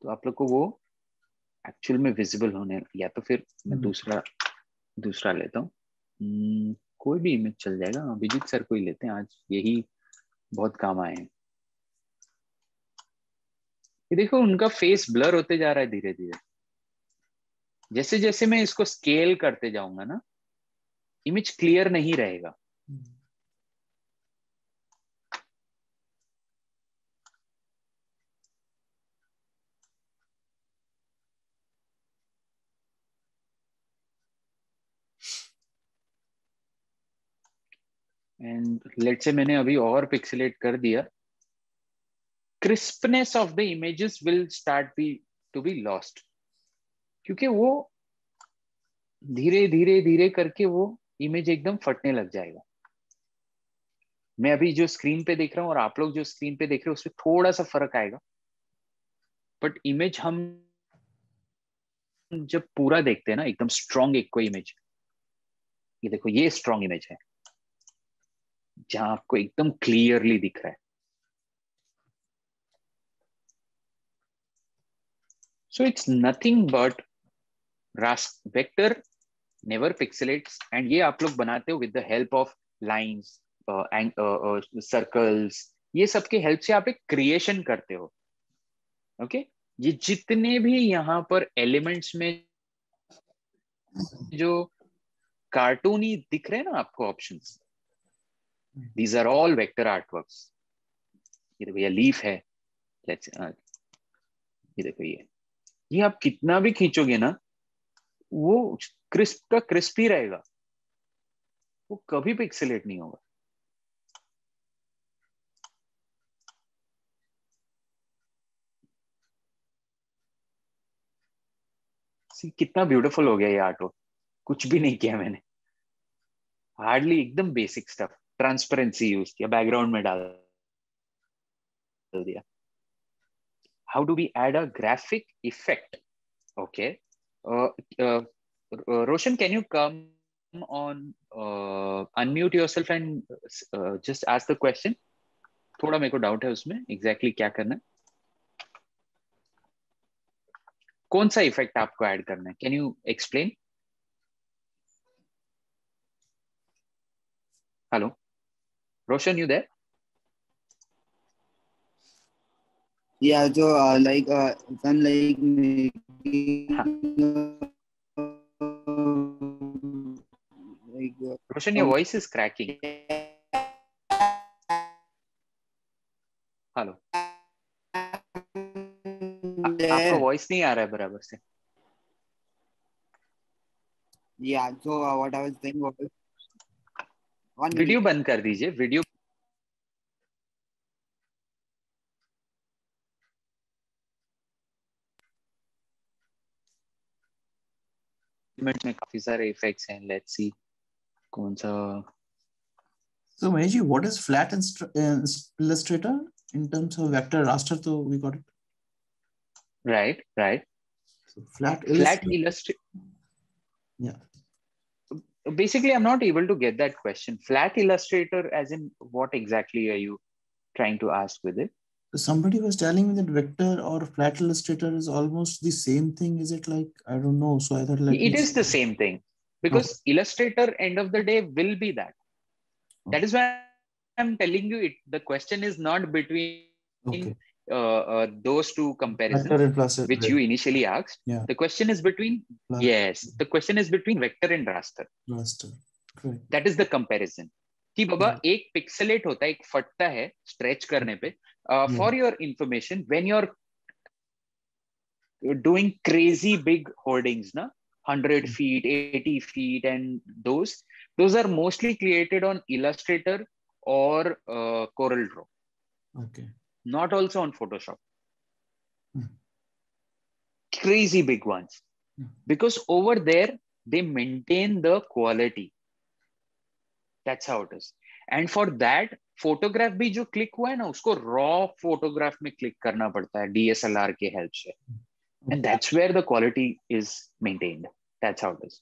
तो आप लोग को वो एक्चुअल में विजिबल होने या तो फिर मैं हम्म। दूसरा दूसरा लेता हूँ। हम्म, कोई भी इमेज चल जाएगा। अभिजीत सर को ही लेते हैं। आज यही बहुत काम आए हैं। ये देखो उनका फेस ब्लर होते जा रहा है धीरे धीरे जैसे जैसे मैं इसको स्केल करते जाऊँगा ना इमेज क्लियर नहीं रहेगा। एंड लेट से मैंने अभी और पिक्सलेट कर दिया। Crispness of the images will start be to be lost क्योंकि वो धीरे धीरे धीरे करके वो इमेज एकदम फटने लग जाएगा। मैं अभी जो स्क्रीन पे देख रहा हूँ और आप लोग जो स्क्रीन पे देख रहे हो, उसमें थोड़ा सा फ़र्क आएगा। बट इमेज हम जब पूरा देखते हैं ना, एकदम स्ट्रॉन्ग एक कोई इमेज ये देखो, ये स्ट्रॉन्ग इमेज है, जहाँ आपको एकदम क्लियरली दिख रहा है। So it's nothing but vector never pixelates and ये आप लोग बनाते हो with the help of lines circles ये सबके हेल्प से आप एक क्रिएशन करते हो. Okay? ये जितने भी यहाँ पर एलिमेंट्स में जो कार्टूनी दिख रहे हैं ना आपको options these are all vector artworks. ये देखो ये लीफ है. लेट्स uh, ये देखो ये. ये आप कितना भी खींचोगे ना, वो क्रिस्प, का क्रिस्प ही रहेगा। वो कभी पिक्सेलेट नहीं होगा। सी कितना ब्यूटीफुल हो गया ये आर्ट कुछ भी नहीं किया मैंने। हार्डली एकदम बेसिक स्टफ़ ट्रांसपेरेंसी यूज़ किया बैकग्राउंड में डाल दिया। How do we add a graphic effect okay Roshan can you come on uh, unmute yourself and uh, just ask the question थोड़ा मेरे को डाउट है उसमें एग्जैक्टली exactly क्या करना है कौन सा इफेक्ट आपको ऐड करना है can you explain hello Roshan, you there? या जो लाइक इंसान like Roshan your voice is cracking hello आपका वॉइस नहीं आ रहा है बराबर से। या जो what I was saying video बंद कर दीजिए वीडियो में काफी सारे इफेक्ट्स हैं लेट्स सी कौन सा So Mahesh, what is flat illustrator in terms of vector raster? So we got it. Right, right. So flat, flat illustrator. Yeah basically i'm not able to get that question flat illustrator as in what exactly are you trying to ask with it somebody was telling me that vector or flat illustrator is almost the same thing is it like i don't know so i thought like it is the same thing because okay. illustrator end of the day will be that okay. that is why i'm telling you it the question is not between okay. Uh, uh, those two comparisons which you initially asked yeah. the question is between Plus. yes the question is between vector and raster raster Correct. that is the comparison कि बाबा yeah. एक pixelate होता है एक फटता है stretch करने पे mm. for your information when you're doing crazy big hoardings na 100 hmm. feet 80 feet and those those are mostly created on illustrator or uh, coral draw. Okay. Not also on photoshop. Mm. crazy big ones. Mm. because over there they maintain the quality. That's how it is. And for that photograph भी जो click हुआ है ना, उसको raw photograph में click करना पड़ता है डीएसएलआर के हेल्प से। And that's where the quality is maintained that's how it is